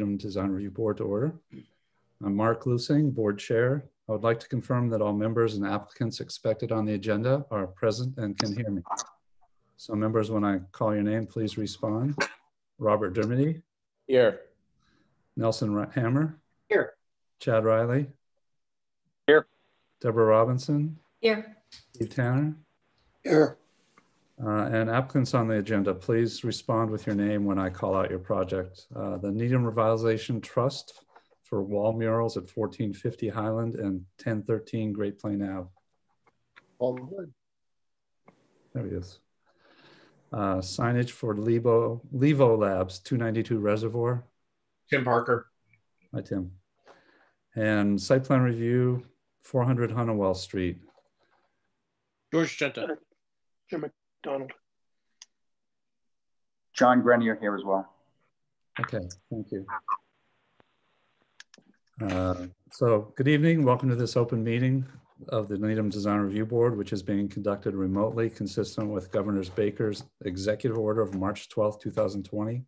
Design Review Board to order. I'm Mark Gluesing, Board Chair. I would like to confirm that all members and applicants expected on the agenda are present and can hear me. So members, when I call your name, please respond. Robert Dermody. Here. Nelson Hammer. Here. Chad Riley. Here. Deborah Robinson. Here. Steve Tanner. Here. Uh, and applicants on the agenda, please respond with your name when I call out your project. Uh, the Needham Revitalization Trust for wall murals at 1450 Highland and 1013 Great Plain Ave. All good. There he is. Uh, signage for Levo, Levo Labs, 292 Reservoir. Tim Parker. Hi, Tim. And site plan review, 400 Hunnewell Street. George Genta. Jim McDonald. John Grenier here as well. Okay, thank you. Uh, so good evening. Welcome to this open meeting of the Needham Design Review Board, which is being conducted remotely consistent with Governor Baker's executive order of March 12, 2020,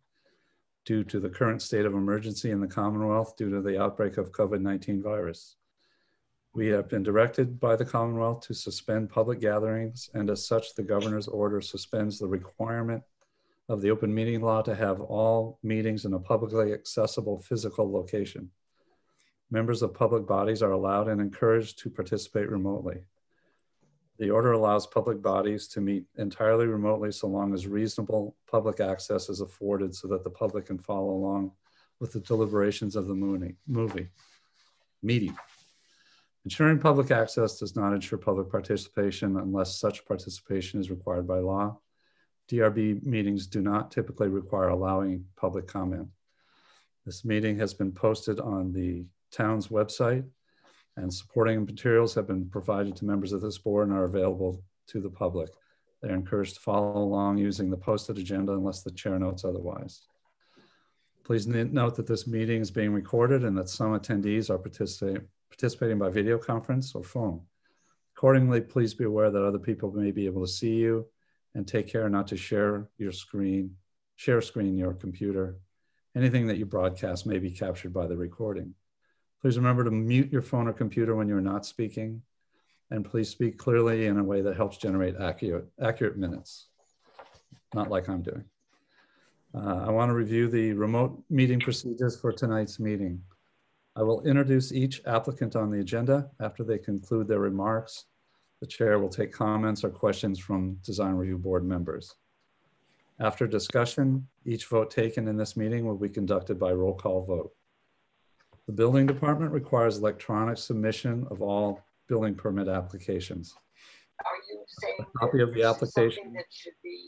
due to the current state of emergency in the Commonwealth due to the outbreak of COVID-19 virus. We have been directed by the Commonwealth to suspend public gatherings, and as such, the governor's order suspends the requirement of the open meeting law to have all meetings in a publicly accessible physical location. Members of public bodies are allowed and encouraged to participate remotely. The order allows public bodies to meet entirely remotely so long as reasonable public access is afforded so that the public can follow along with the deliberations of the movie, meeting. Ensuring public access does not ensure public participation unless such participation is required by law. DRB meetings do not typically require allowing public comment. This meeting has been posted on the town's website and supporting materials have been provided to members of this board and are available to the public. They're encouraged to follow along using the posted agenda unless the chair notes otherwise. Please note that this meeting is being recorded and that some attendees are participating participating by video conference or phone. Accordingly, please be aware that other people may be able to see you and take care not to share your screen, share screen your computer. Anything that you broadcast may be captured by the recording. Please remember to mute your phone or computer when you're not speaking. And please speak clearly in a way that helps generate accurate, accurate minutes, not like I'm doing. Uh, I want to review the remote meeting procedures for tonight's meeting. I will introduce each applicant on the agenda. After they conclude their remarks, the chair will take comments or questions from design review board members. After discussion, each vote taken in this meeting will be conducted by roll call vote. The building department requires electronic submission of all building permit applications. A copy of the application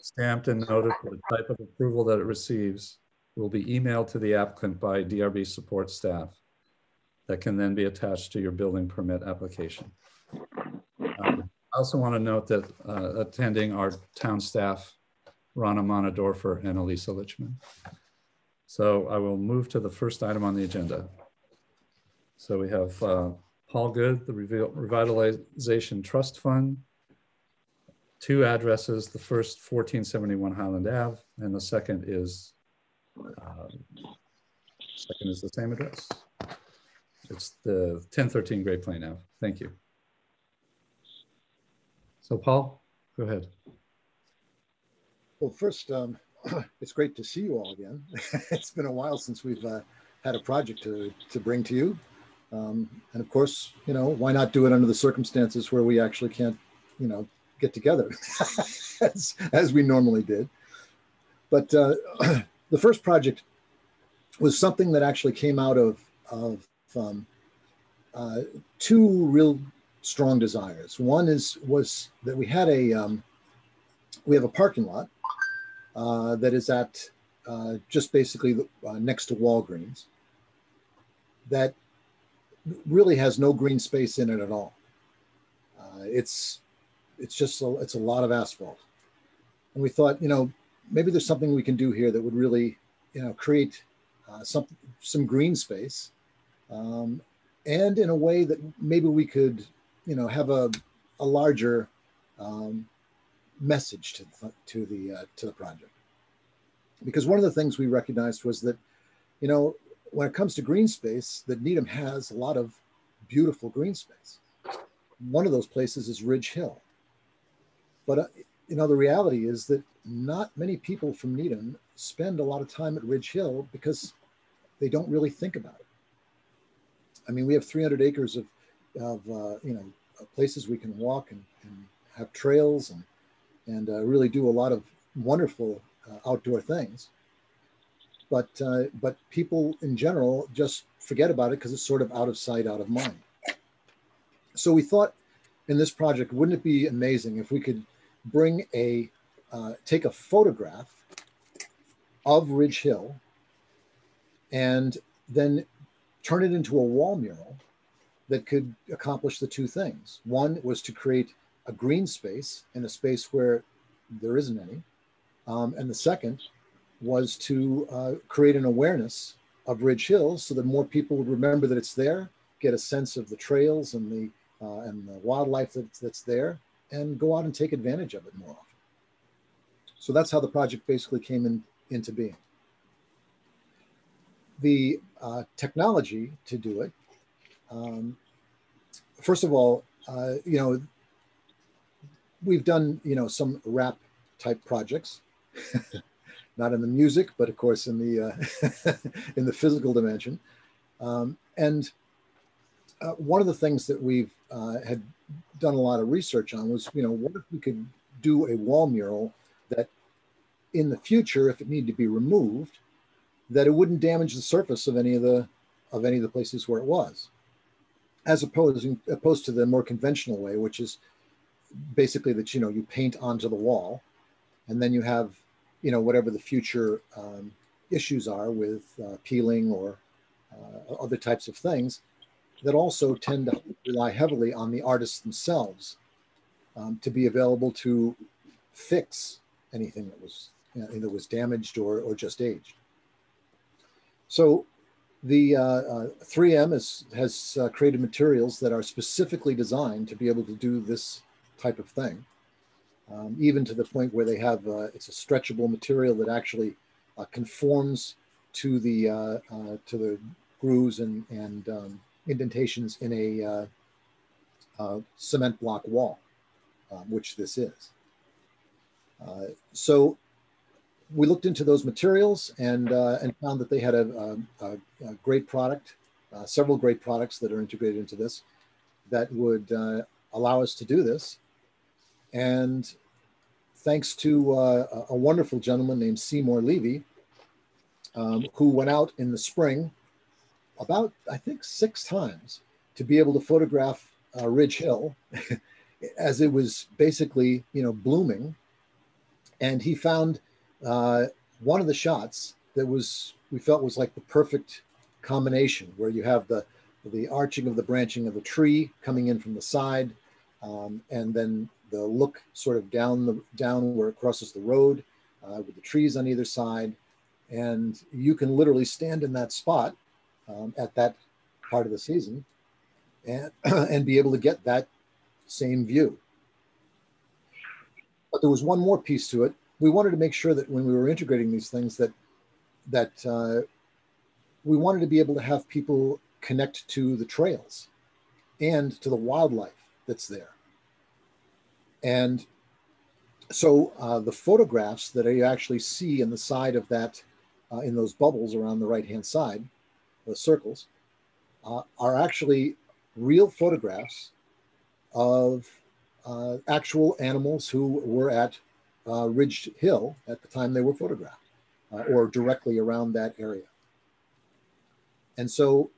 stamped and noted for the type of approval that it receives will be emailed to the applicant by DRB support staff that can then be attached to your building permit application. Um, I also want to note that uh, attending our town staff, Rana Monadorfer and Elisa Litchman. So I will move to the first item on the agenda. So we have uh, Paul Good, the Revitalization Trust Fund, two addresses. The first 1471 Highland Ave, and the second is uh, second is the same address. It's the 1013 Great Plain Ave. Thank you. So Paul, go ahead. Well, first, um, it's great to see you all again. it's been a while since we've uh, had a project to, to bring to you. Um, and of course, you know, why not do it under the circumstances where we actually can't, you know, get together as, as we normally did. But uh, the first project was something that actually came out of, of um, uh, two real strong desires. One is was that we had a um, we have a parking lot uh, that is at uh, just basically uh, next to Walgreens that really has no green space in it at all. Uh, it's it's just a, it's a lot of asphalt, and we thought you know maybe there's something we can do here that would really you know create uh, some some green space um, and in a way that maybe we could, you know, have a, a larger um, message to the, to the uh, to the project. Because one of the things we recognized was that, you know, when it comes to green space, that Needham has a lot of beautiful green space. One of those places is Ridge Hill. But uh, you know, the reality is that not many people from Needham spend a lot of time at Ridge Hill because they don't really think about it. I mean, we have 300 acres of, of uh, you know, places we can walk and, and have trails and, and uh, really do a lot of wonderful uh, outdoor things. But, uh, but people in general just forget about it because it's sort of out of sight, out of mind. So we thought in this project, wouldn't it be amazing if we could bring a, uh, take a photograph of Ridge Hill and then turn it into a wall mural that could accomplish the two things. One was to create a green space in a space where there isn't any. Um, and the second was to uh, create an awareness of Ridge Hill so that more people would remember that it's there, get a sense of the trails and the, uh, and the wildlife that's, that's there, and go out and take advantage of it more often. So that's how the project basically came in, into being. The uh, technology to do it, um, first of all, uh, you know, we've done, you know, some wrap type projects, not in the music, but of course in the, uh, in the physical dimension. Um, and uh, one of the things that we've uh, had done a lot of research on was, you know, what if we could do a wall mural that in the future, if it needed to be removed, that it wouldn't damage the surface of any of the of any of the places where it was, as opposed opposed to the more conventional way, which is basically that you know you paint onto the wall, and then you have you know whatever the future um, issues are with uh, peeling or uh, other types of things that also tend to rely heavily on the artists themselves um, to be available to fix anything that was you know, that was damaged or, or just aged. So the uh, uh, 3M is, has uh, created materials that are specifically designed to be able to do this type of thing, um, even to the point where they have uh, it's a stretchable material that actually uh, conforms to the uh, to the grooves and and um, indentations in a cement block wall, um, which this is. so we looked into those materials and uh, and found that they had a, a, a great product, uh, several great products that are integrated into this that would uh, allow us to do this. And thanks to uh, a wonderful gentleman named Seymour Levy, um, who went out in the spring about I think six times to be able to photograph uh, Ridge Hill as it was basically you know blooming, and he found uh, one of the shots that was we felt was like the perfect combination where you have the the arching of the branching of the tree coming in from the side um, and then the look sort of down the down where it crosses the road uh, with the trees on either side. And you can literally stand in that spot um, at that part of the season and and be able to get that same view. But there was one more piece to it we wanted to make sure that when we were integrating these things that that uh, we wanted to be able to have people connect to the trails and to the wildlife that's there. And so uh, the photographs that you actually see in the side of that, uh, in those bubbles around the right hand side, the circles, uh, are actually real photographs of uh, actual animals who were at uh, Ridge Hill at the time they were photographed uh, or directly around that area. And so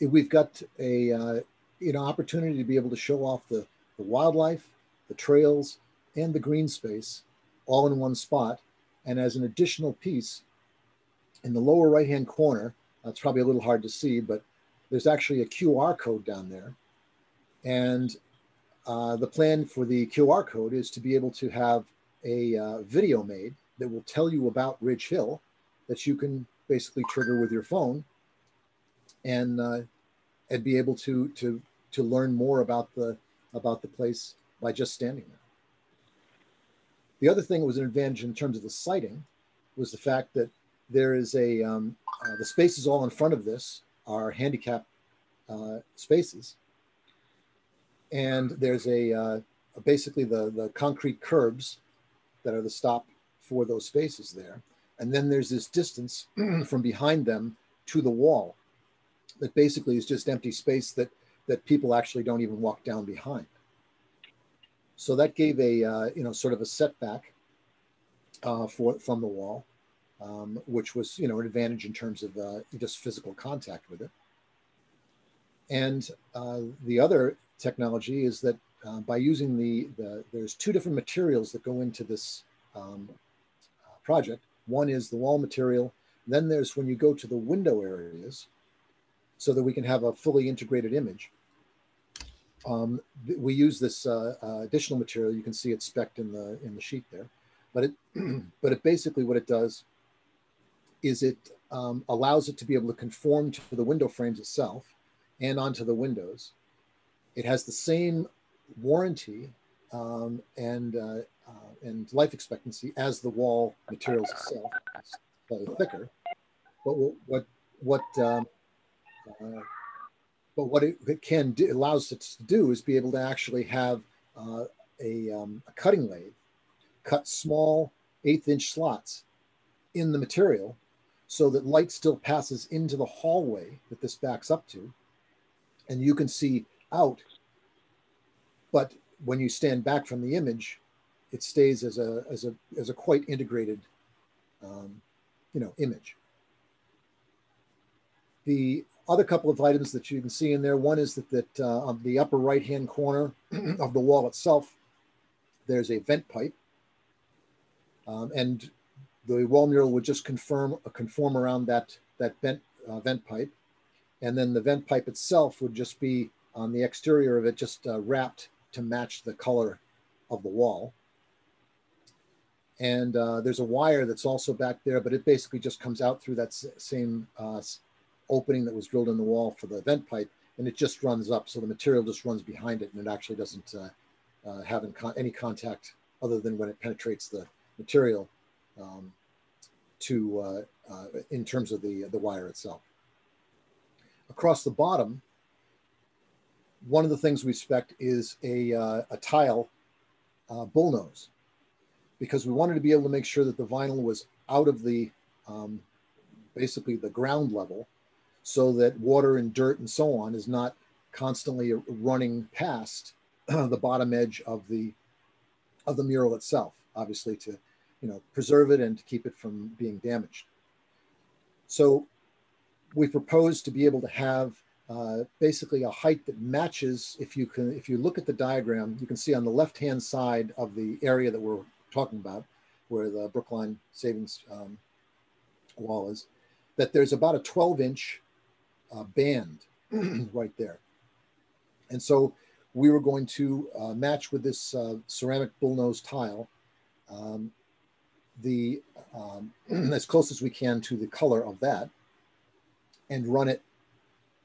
we've got a uh, you know opportunity to be able to show off the, the wildlife, the trails, and the green space all in one spot. And as an additional piece, in the lower right hand corner, it's probably a little hard to see, but there's actually a QR code down there. And uh, the plan for the QR code is to be able to have a uh, video made that will tell you about Ridge Hill that you can basically trigger with your phone and uh, and be able to to to learn more about the about the place by just standing there. The other thing that was an advantage in terms of the siting was the fact that there is a, um, uh, the spaces all in front of this are handicap uh, spaces. And there's a, uh, basically the, the concrete curbs that are the stop for those spaces there. And then there's this distance from behind them to the wall that basically is just empty space that, that people actually don't even walk down behind. So that gave a, uh, you know, sort of a setback uh, for, from the wall, um, which was, you know, an advantage in terms of uh, just physical contact with it. And uh, the other technology is that uh, by using the, the, there's two different materials that go into this um, project. One is the wall material. Then there's when you go to the window areas so that we can have a fully integrated image. Um, we use this uh, uh, additional material. You can see it specced in the in the sheet there, but it but it basically what it does is it um, allows it to be able to conform to the window frames itself and onto the windows. It has the same warranty um, and uh, uh, and life expectancy as the wall materials itself, it's slightly thicker. But what what what um, uh, but what it, it can do, allows it to do is be able to actually have uh, a, um, a cutting lathe cut small eighth inch slots in the material so that light still passes into the hallway that this backs up to and you can see out but when you stand back from the image it stays as a as a as a quite integrated um, you know image the other couple of items that you can see in there. One is that, that uh, on the upper right hand corner of the wall itself, there's a vent pipe. Um, and the wall mural would just confirm conform around that, that vent, uh, vent pipe. And then the vent pipe itself would just be on the exterior of it, just uh, wrapped to match the color of the wall. And uh, there's a wire that's also back there, but it basically just comes out through that same uh, opening that was drilled in the wall for the vent pipe, and it just runs up. So the material just runs behind it, and it actually doesn't uh, uh, have any contact other than when it penetrates the material um, to uh, uh, in terms of the the wire itself. Across the bottom, one of the things we spec is a, uh, a tile uh, bullnose because we wanted to be able to make sure that the vinyl was out of the um, basically the ground level so that water and dirt and so on is not constantly running past the bottom edge of the of the mural itself obviously to you know preserve it and to keep it from being damaged. So we propose to be able to have uh, basically a height that matches if you can if you look at the diagram you can see on the left hand side of the area that we're talking about where the brookline savings um, wall is that there's about a 12 inch uh, band right there. And so we were going to uh, match with this uh, ceramic bullnose tile um, the um, as close as we can to the color of that and run it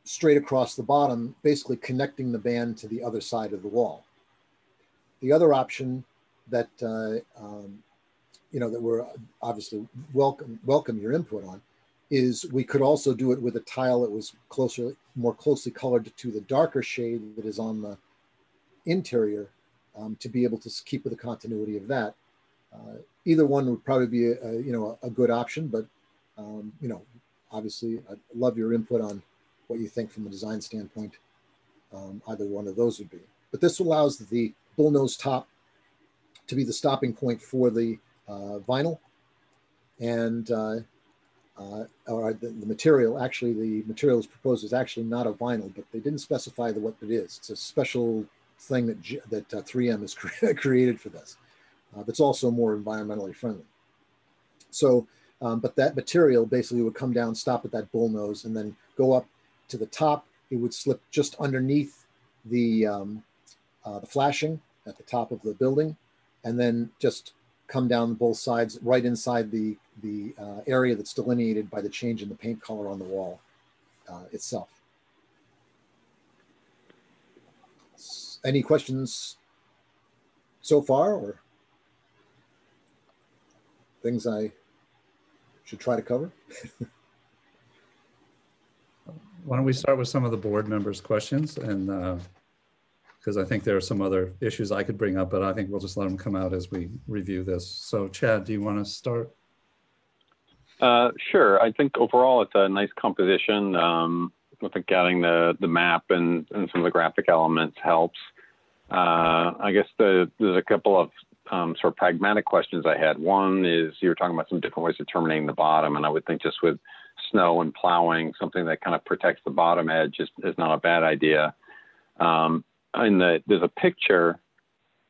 straight across the bottom, basically connecting the band to the other side of the wall. The other option that uh, um, you know that we're obviously welcome welcome your input on is we could also do it with a tile that was closer, more closely colored to the darker shade that is on the interior um, to be able to keep with the continuity of that. Uh, either one would probably be a, a you know a, a, good option, but um, you know obviously I'd love your input on what you think from a design standpoint. Um, either one of those would be. But this allows the bullnose top to be the stopping point for the uh, vinyl, and uh, uh, or the, the, material, actually the material is proposed is actually not a vinyl, but they didn't specify the, what it is. It's a special thing that, G, that uh, 3M has cre created for this. Uh, that's also more environmentally friendly. So, um, but that material basically would come down, stop at that bullnose, and then go up to the top. It would slip just underneath the, um, uh, the flashing at the top of the building, and then just come down both sides, right inside the, the uh, area that's delineated by the change in the paint color on the wall uh, itself. Any questions so far or things I should try to cover. Why don't we start with some of the board members' questions and because I think there are some other issues I could bring up, but I think we'll just let them come out as we review this. So Chad, do you want to start? Uh, sure. I think overall it's a nice composition. Um, I think adding the the map and, and some of the graphic elements helps. Uh, I guess the, there's a couple of um, sort of pragmatic questions I had. One is you were talking about some different ways of terminating the bottom, and I would think just with snow and plowing, something that kind of protects the bottom edge is, is not a bad idea. Um, in the there's a picture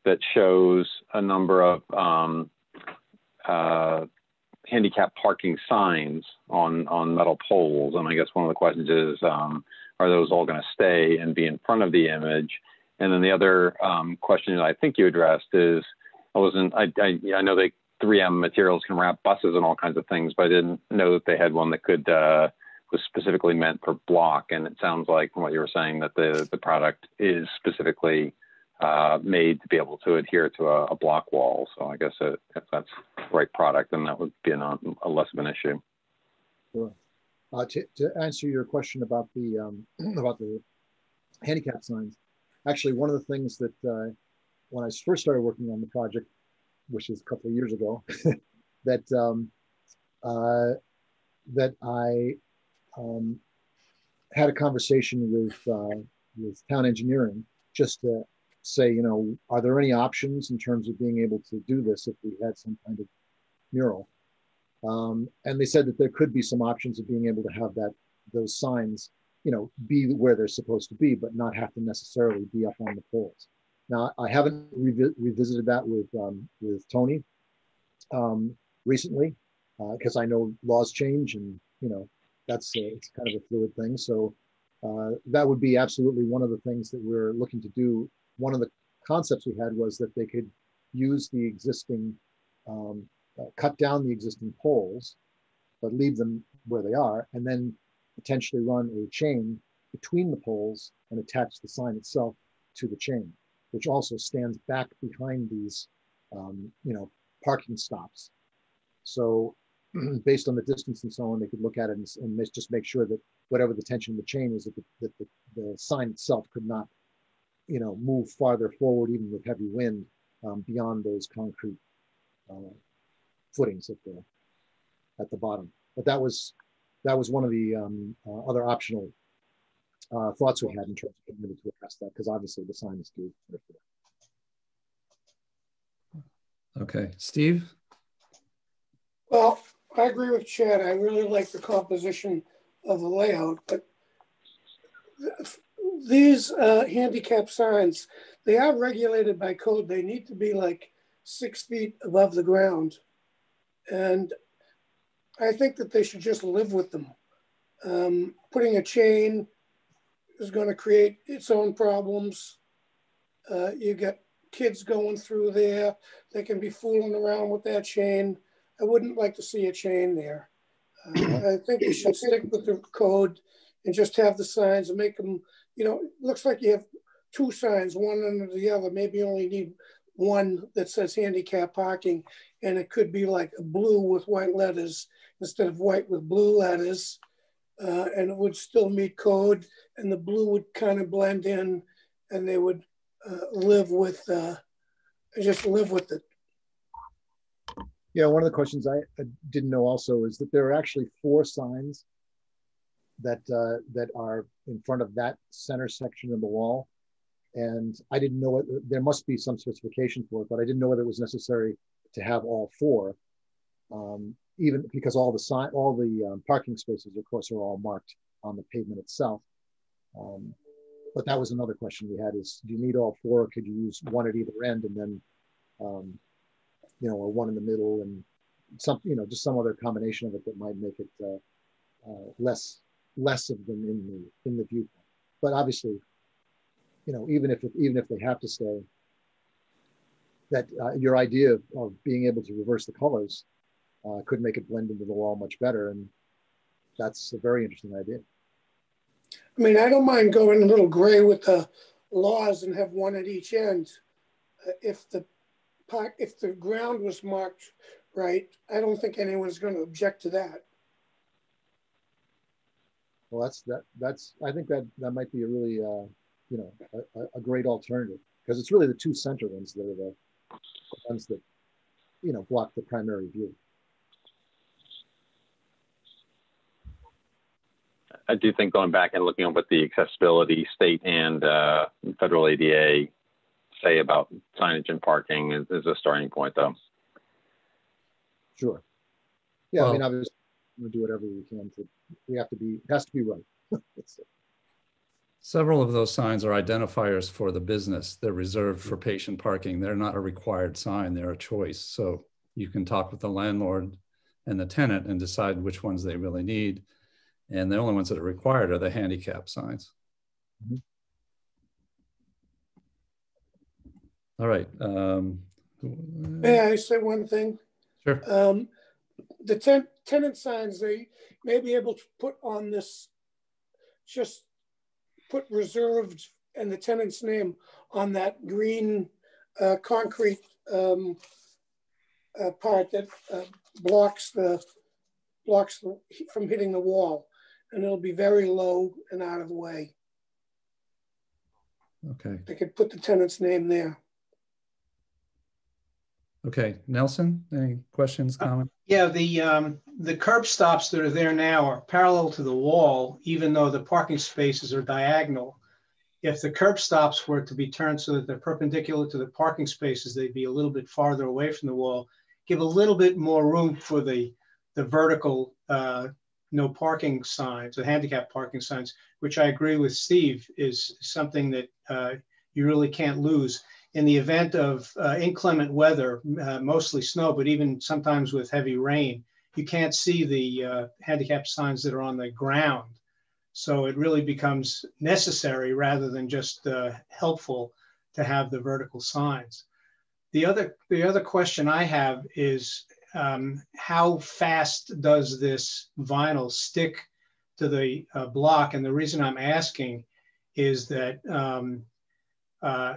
that shows a number of um, uh, handicap parking signs on on metal poles, and I guess one of the questions is, um, are those all going to stay and be in front of the image? And then the other um, question that I think you addressed is, I wasn't, I, I, I know they 3M materials can wrap buses and all kinds of things, but I didn't know that they had one that could uh, was specifically meant for block. And it sounds like from what you were saying that the the product is specifically uh, made to be able to adhere to a, a block wall. So I guess it, if that's the right product, then that would be an, a less of an issue. Sure. Uh, to, to answer your question about the um, about the handicap signs, actually one of the things that uh, when I first started working on the project, which is a couple of years ago, that um, uh, that I um, had a conversation with uh, with town engineering just to say, you know, are there any options in terms of being able to do this if we had some kind of mural? Um, and they said that there could be some options of being able to have that those signs, you know, be where they're supposed to be, but not have to necessarily be up on the poles. Now, I haven't revi revisited that with um, with Tony um, recently because uh, I know laws change, and you know, that's a, it's kind of a fluid thing. So uh, that would be absolutely one of the things that we're looking to do one of the concepts we had was that they could use the existing, um, uh, cut down the existing poles, but leave them where they are, and then potentially run a chain between the poles and attach the sign itself to the chain, which also stands back behind these, um, you know, parking stops. So based on the distance and so on, they could look at it and, and just make sure that whatever the tension of the chain is, that the, that the, the sign itself could not you know, move farther forward, even with heavy wind, um, beyond those concrete uh, footings at the at the bottom. But that was that was one of the um, uh, other optional uh, thoughts we had in terms of being able to address that, because obviously the sign is due. Okay, Steve. Well, I agree with Chad. I really like the composition of the layout, but these uh, handicap signs, they are regulated by code. They need to be like six feet above the ground. And I think that they should just live with them. Um, putting a chain is going to create its own problems. Uh, you get kids going through there. They can be fooling around with that chain. I wouldn't like to see a chain there. Uh, I think we should stick with the code and just have the signs and make them you know, looks like you have two signs, one under the other. Maybe you only need one that says handicap parking, and it could be like blue with white letters instead of white with blue letters. Uh, and it would still meet code, and the blue would kind of blend in, and they would uh, live with, uh, just live with it. Yeah, one of the questions I, I didn't know also is that there are actually four signs that uh, that are in front of that center section of the wall. And I didn't know it, there must be some specification for it, but I didn't know whether it was necessary to have all four, um, even because all the sign, all the um, parking spaces, of course, are all marked on the pavement itself. Um, but that was another question we had: is do you need all four, or could you use one at either end, and then, um, you know, or one in the middle, and some, you know, just some other combination of it that might make it uh, uh, less less of them in the in the viewpoint. But obviously, you know, even if even if they have to stay, that uh, your idea of, of, being able to reverse the colors uh, could make it blend into the wall much better, and that's a very interesting idea. I mean, I don't mind going a little gray with the laws and have one at each end. Uh, if the park, if the ground was marked right? I don't think anyone's going to object to that. Well, that's that. That's I think that that might be a really uh, you know a, a great alternative because it's really the two center ones that are the ones that you know block the primary view. I do think going back and looking at what the accessibility state and uh, federal ADA say about signage and parking is, is a starting point, though. Sure. Yeah, I mean, obviously, we'll do whatever we can to. We have to be. It has to be right. Several of those signs are identifiers for the business. They're reserved for patient parking. They're not a required sign, they're a choice. So you can talk with the landlord and the tenant and decide which ones they really need. And the only ones that are required are the handicap signs. Mhm. All right. um, May I say one thing? Sure. Um, the ten- tenant signs, they may be able to put on this, just put reserved and the tenant's name on that green uh, concrete um, uh, part that uh, blocks the, blocks the, from hitting the wall. And it'll be very low and out of the way. Okay. They could put the tenant's name there. Okay. Nelson, any questions, comments? Yeah, the, um, the curb stops that are there now are parallel to the wall, even though the parking spaces are diagonal. If the curb stops were to be turned so that they're perpendicular to the parking spaces, they'd be a little bit farther away from the wall. Give a little bit more room for the, the vertical, uh, no parking signs, the handicap parking signs, which I agree with Steve is something that, uh, you really can't lose in the event of uh, inclement weather, uh, mostly snow, but even sometimes with heavy rain, you can't see the uh, handicap signs that are on the ground. So it really becomes necessary rather than just uh, helpful to have the vertical signs. The other, the other question I have is um, how fast does this vinyl stick to the uh, block? And the reason I'm asking is that um, uh,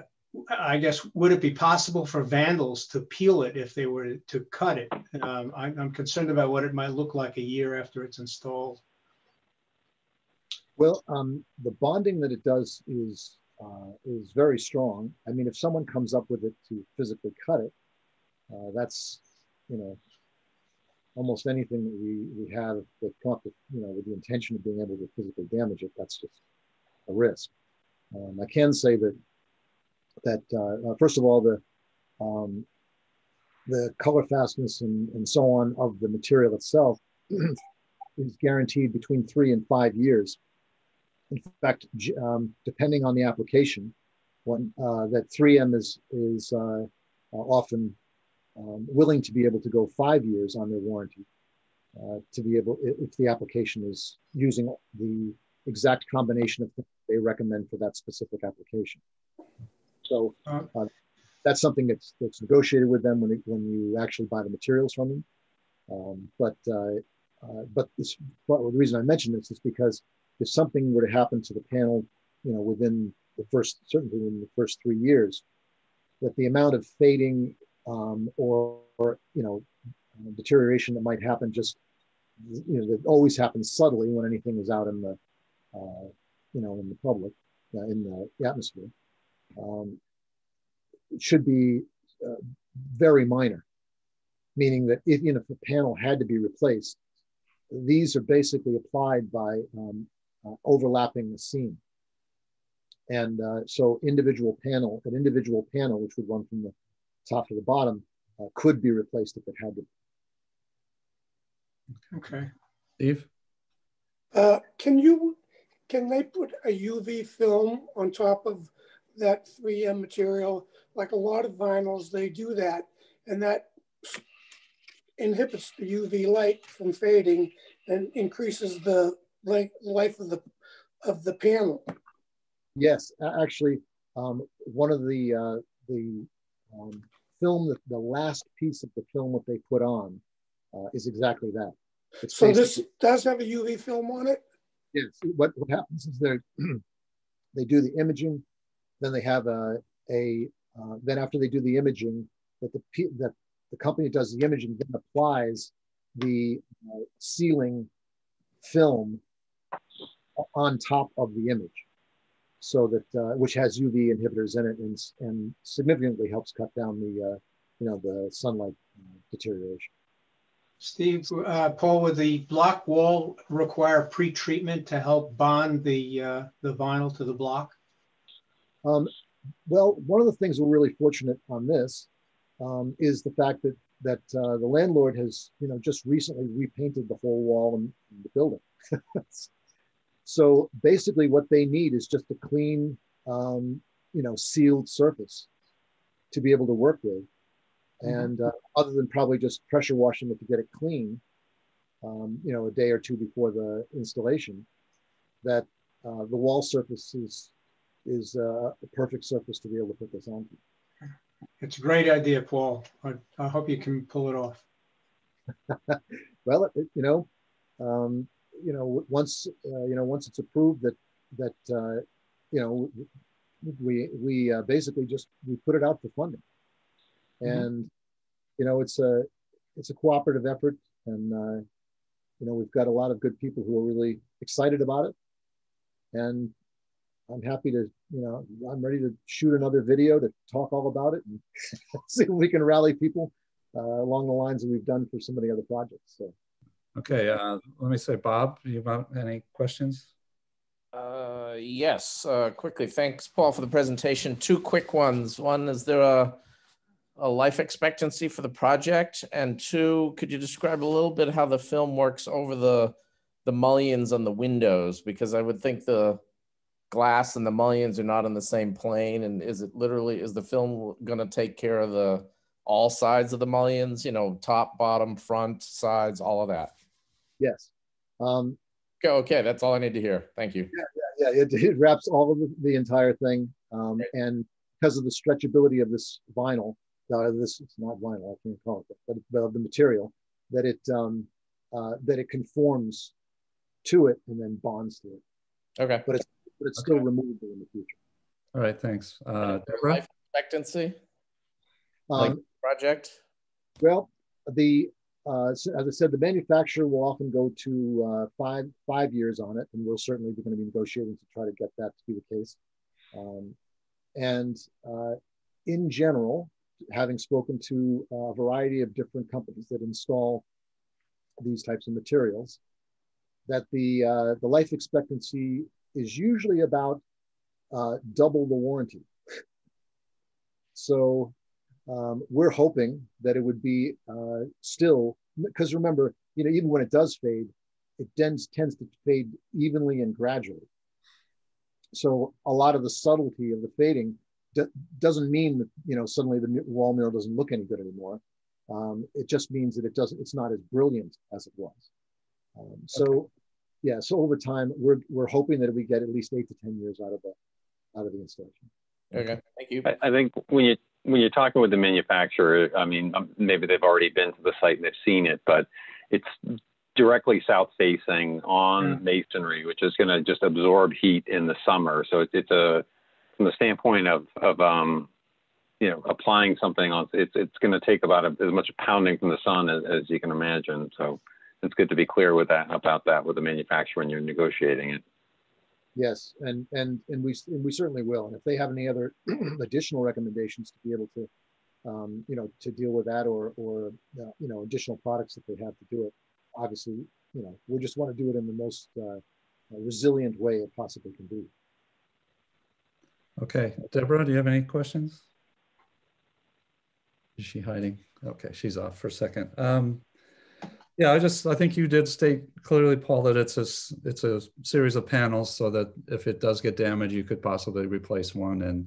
I guess, would it be possible for vandals to peel it if they were to cut it? Um, I'm, I'm concerned about what it might look like a year after it's installed. Well, um, the bonding that it does is uh, is very strong. I mean, if someone comes up with it to physically cut it, uh, that's you know almost anything that we we have that come up with you know with the intention of being able to physically damage it. That's just a risk. Um, I can say that that uh, uh, first of all the um, the color fastness and, and so on of the material itself is guaranteed between three and five years. In fact, um, depending on the application, uh, that 3M is, is uh, often um, willing to be able to go five years on their warranty uh, to be able, if the application is using the exact combination of things they recommend for that specific application. So uh, that's something that's, that's negotiated with them when, it, when you actually buy the materials from them. Um, but uh, uh, but this, but the reason I mention this is because if something were to happen to the panel, you know, within the first, certainly in the first three years, that the amount of fading um, or, or, you know, deterioration that might happen just, you know, that always happens subtly when anything is out in the, uh, you know, in the public, uh, in the, atmosphere, um, should be uh, very minor. Meaning that if, you know, if the panel had to be replaced, these are basically applied by um, uh, overlapping the seam. And uh, so individual panel, an individual panel, which would run from the top to the bottom, uh, could be replaced if it had to. Okay. Steve? Uh, can you, can they put a UV film on top of that 3M material? Like a lot of vinyls, they do that. And that inhibits the UV light from fading and increases the life of the of the panel. Yes, actually, um, one of the uh, the um, film that the last piece of the film that they put on uh, is exactly that. It's so this does have a UV film on it. Yes. What what happens is they they do the imaging, then they have a a uh, then after they do the imaging, that the that the company does the imaging then applies the uh, sealing film on top of the image so that uh, which has UV inhibitors in it and, and significantly helps cut down the uh, you know the sunlight deterioration. Steve, uh, Paul, would the block wall require pre-treatment to help bond the uh, the vinyl to the block? Um, well, one of the things we're really fortunate on this um, is the fact that that uh, the landlord has, you know, just recently repainted the whole wall in the building. so basically, what they need is just a clean, um, you know, sealed surface to be able to work with. Mm-hmm. And uh, other than probably just pressure washing it to get it clean, um, you know, a day or two before the installation, that uh, the wall surface is is uh, a perfect surface to be able to put this onto. It's a great idea, Paul. I, I hope you can pull it off. well, it, you know, um, you know, once uh, you know, once it's approved that that uh, you know, we we uh, basically just we put it out for funding, mm-hmm. and you know, it's a it's a cooperative effort, and uh, you know, we've got a lot of good people who are really excited about it, and I'm happy to, you know, I'm ready to shoot another video to talk all about it and see if we can rally people uh, along the lines that we've done for some of the other projects. So, okay, uh, let me say, Bob, you have any questions? Uh, yes, uh, quickly. Thanks, Paul, for the presentation. Two quick ones. One, is there a a life expectancy for the project? And two, could you describe a little bit how the film works over the the mullions on the windows? Because I would think the glass and the mullions are not on the same plane and is it literally is the film going to take care of the all sides of the mullions you know top bottom front sides all of that yes um okay, okay that's all i need to hear thank you yeah yeah, yeah it, it, wraps all of the, the entire thing um and because of the stretchability of this vinyl uh, this it's not vinyl i can't call it that but the material that it um uh, that it conforms to it and then bonds to it okay but it's but it's okay. still removable in the future. All right, thanks. Uh, life expectancy, um, like project. Well, the uh, as I said, the manufacturer will often go to uh, five five years on it, and we'll certainly be going to be negotiating to try to get that to be the case. Um, and uh, in general, having spoken to a variety of different companies that install these types of materials, that the uh, the life expectancy is usually about uh, double the warranty. so um, we're hoping that it would be uh, still, because remember, you know, even when it does fade, it tends, tends to fade evenly and gradually. So a lot of the subtlety of the fading doesn't mean that, you know, suddenly the wall mural doesn't look any good anymore. Um, it just means that it doesn't, it's not as brilliant as it was. Um, so okay yeah, so over time, we're we're hoping that we get at least eight to ten years out of the out of the installation. Okay, thank you. I, I think when you when you're talking with the manufacturer, I mean, um, maybe they've already been to the site and they've seen it, but it's directly south facing on mm. masonry, which is going to just absorb heat in the summer. So it's, it's a from the standpoint of of um, you know applying something on it's it's going to take about a, as much pounding from the sun as, as you can imagine. So it's good to be clear with that about that with the manufacturer when you're negotiating it. Yes, and and and we and we certainly will. And if they have any other additional recommendations to be able to, um, you know, to deal with that, or or uh, you know, additional products that they have to do it, obviously, you know, we just want to do it in the most uh, resilient way it possibly can be. Okay, Deborah, do you have any questions? Is she hiding? Okay, she's off for a second. Um, yeah, I just I think you did state clearly, Paul, that it's a it's a series of panels, so that if it does get damaged, you could possibly replace one. And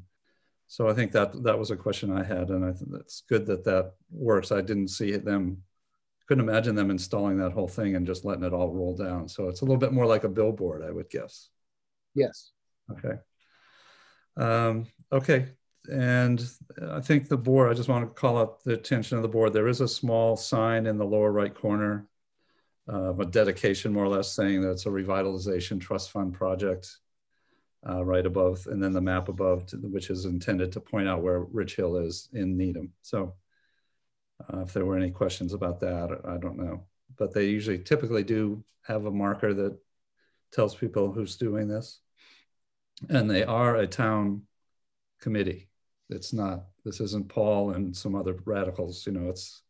so I think that that was a question I had, and I think that's good that that works. I didn't see them, couldn't imagine them installing that whole thing and just letting it all roll down. So it's a little bit more like a billboard, I would guess. Yes. Okay. Um, okay, and I think the board, I just want to call out the attention of the board. There is a small sign in the lower right corner of a dedication, more or less, saying that it's a revitalization trust fund project uh, right above, and then the map above, to, which is intended to point out where Ridge Hill is in Needham. So Uh, if there were any questions about that, I don't know. But they usually typically do have a marker that tells people who's doing this. And they are a town committee. It's not, this isn't Paul and some other radicals, you know, it's,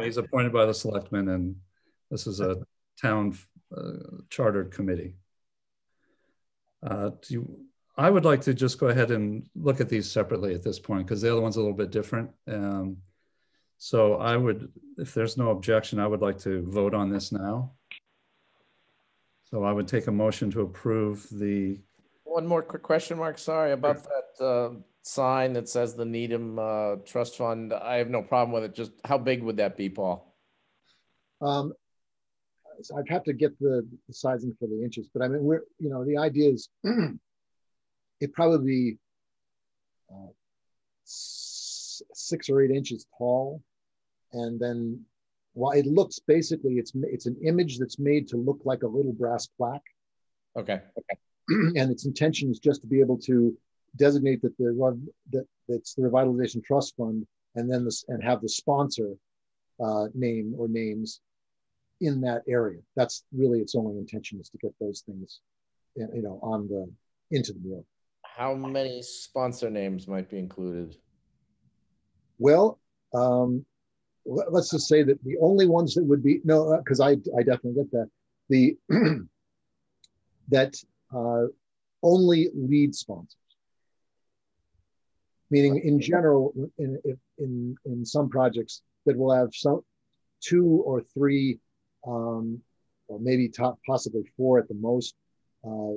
he's appointed by the selectmen and this is a town uh, chartered committee. Uh, you, I would like to just go ahead and look at these separately at this point because the other one's a little bit different. Um, so I would, if there's no objection, I would like to vote on this now. So I would take a motion to approve the, One more quick question, Mark. Sorry about that uh, sign that says the Needham uh, Trust Fund. I have no problem with it. Just how big would that be, Paul? Um, I'd have to get the, the sizing for the inches, but I mean, we're, you know, the idea is it probably be uh, six or eight inches tall. And then while it looks basically, it's, it's an image that's made to look like a little brass plaque. Okay. Okay. and its intention is just to be able to designate that the that that's the revitalization trust fund and then this and have the sponsor uh, name or names in that area. That's really its only intention is to get those things you know on the into the mural How many sponsor names might be included? well um, let- let's just say that the only ones that would be no because I, I definitely get that. The that uh, only lead sponsors. Meaning in general in, in in some projects that will have some two or three um, or maybe top possibly four at the most uh,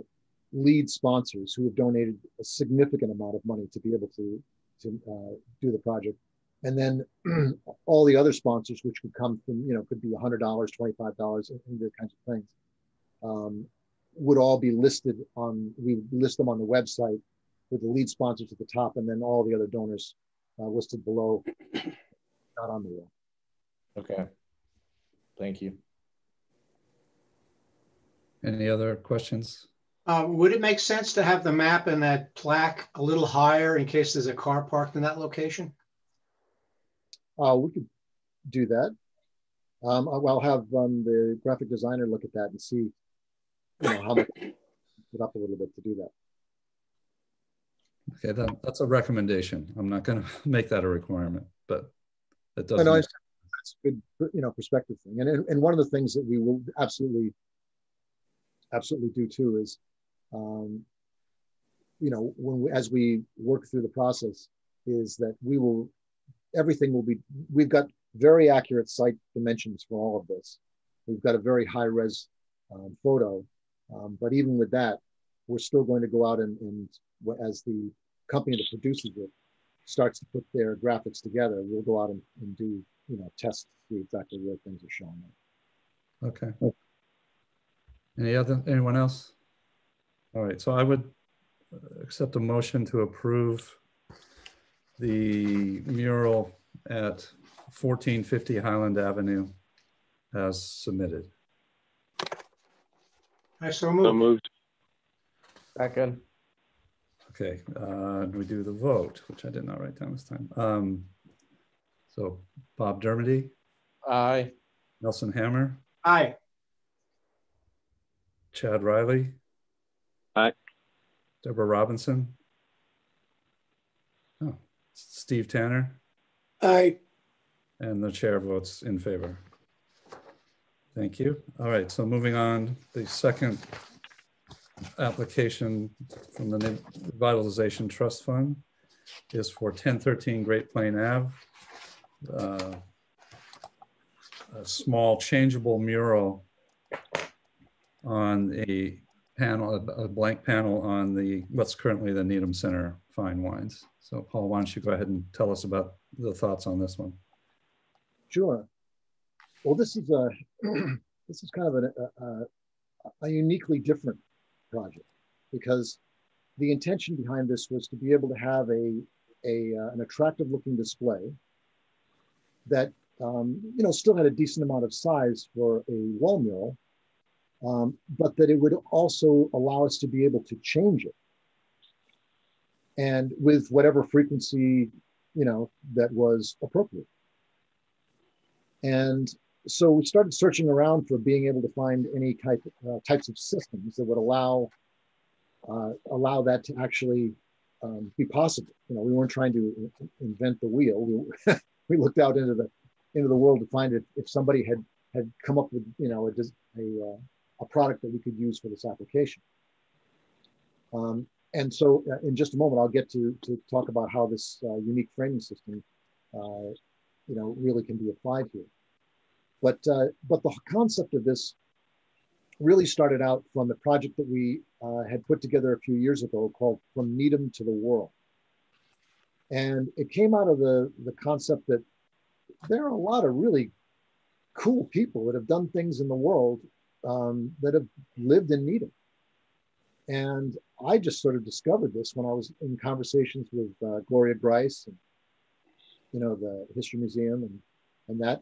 lead sponsors who have donated a significant amount of money to be able to to uh, do the project. And then all the other sponsors which could come from you know could be $100 $25 and other kinds of things. Um, would all be listed on we list them on the website with the lead sponsors at the top and then all the other donors uh, listed below not on the wall Okay. Thank you. any other questions? Uh, would it make sense to have the map and that plaque a little higher in case there's a car parked in that location? uh, we could do that um, I'll I'll have um, the graphic designer look at that and see you know how much it up a little bit to do that Okay, that, that's a recommendation. I'm not gonna make that a requirement, but it No, no, doesn't, it's, it's a good, you know, perspective thing. And, and one of the things that we will absolutely, absolutely do too is, um, you know, when we, as we work through the process, is that we will, everything will be, we've got very accurate site dimensions for all of this. We've got a very high res um, photo, um, but even with that, we're still going to go out and, and as the company that produces it starts to put their graphics together, we'll go out and, and do, you know, tests see exactly where things are showing up. okay. Any other, anyone else? All right, so I would accept a motion to approve the mural at 1450 Highland Avenue as submitted. I so So moved. moved. Second. Okay, uh, we do the vote, which I did not write down this time. Um, so Bob Dermody, Aye. Nelson Hammer, Aye. Chad Riley. Aye. Deborah Robinson. Oh, Steve Tanner, Aye. and the chair votes in favor. Thank you. All right, so moving on, the second application from the Revitalization Trust Fund is for 1013 Great Plain Ave. Uh, A small changeable mural on a panel, a a blank panel on the, what's currently the Needham Center Fine Wines. So Paul, why don't you go ahead and tell us about the thoughts on this one? Sure. Well, this is a, this is kind of a, a, a uniquely different project because the intention behind this was to be able to have a, a uh, an attractive looking display that um, you know still had a decent amount of size for a wall mural, um, but that it would also allow us to be able to change it. And with whatever frequency you know that was appropriate. And so we started searching around for being able to find any type uh, types of systems that would allow uh, allow that to actually um, be possible. You know, we weren't trying to invent the wheel. We, we looked out into the into the world to find if, if somebody had had come up with you know a a, uh, a product that we could use for this application. Um, and so, uh, in just a moment, I'll get to to talk about how this uh, unique framing system, uh, you know, really can be applied here. But uh, but the concept of this really started out from the project that we uh, had put together a few years ago called From Needham to the World. And it came out of the, the concept that there are a lot of really cool people that have done things in the world um, that have lived in Needham. And I just sort of discovered this when I was in conversations with uh, Gloria Greis and, you know, the History Museum and, and that.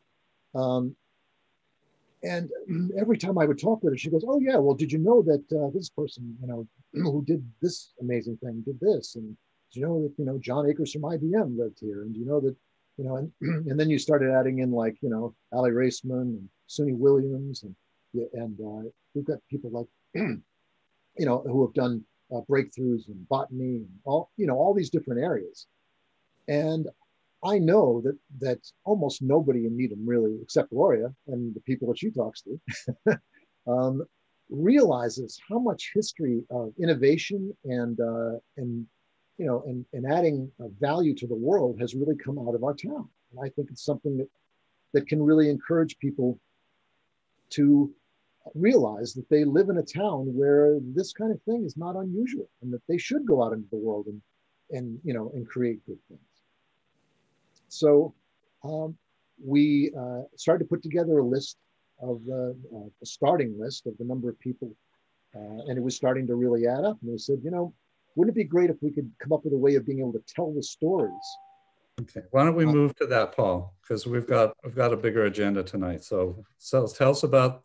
Um, and every time I would talk with her, she goes, "Oh yeah, well, did you know that uh, this person, you know, who did this amazing thing, did this, and do you know that you know John Akers from IBM lived here, and do you know that, you know, and, and then you started adding in like you know Aly Raisman and Suni Williams, and and uh, we've got people like, you know, who have done uh, breakthroughs in botany and all, you know, all these different areas, and I know that that almost nobody in Needham really, except Gloria and the people that she talks to, um, realizes how much history of innovation and uh, and you know and, and adding value to the world has really come out of our town. And I think it's something that that can really encourage people to realize that they live in a town where this kind of thing is not unusual and that they should go out into the world and and you know and create good things. So um, we uh, started to put together a list of the, uh, the starting list of the number of people, uh, and it was starting to really add up. And we said, you know, wouldn't it be great if we could come up with a way of being able to tell the stories? Okay, why don't we move to that, Paul? Because we've got we've got a bigger agenda tonight. So, so tell us about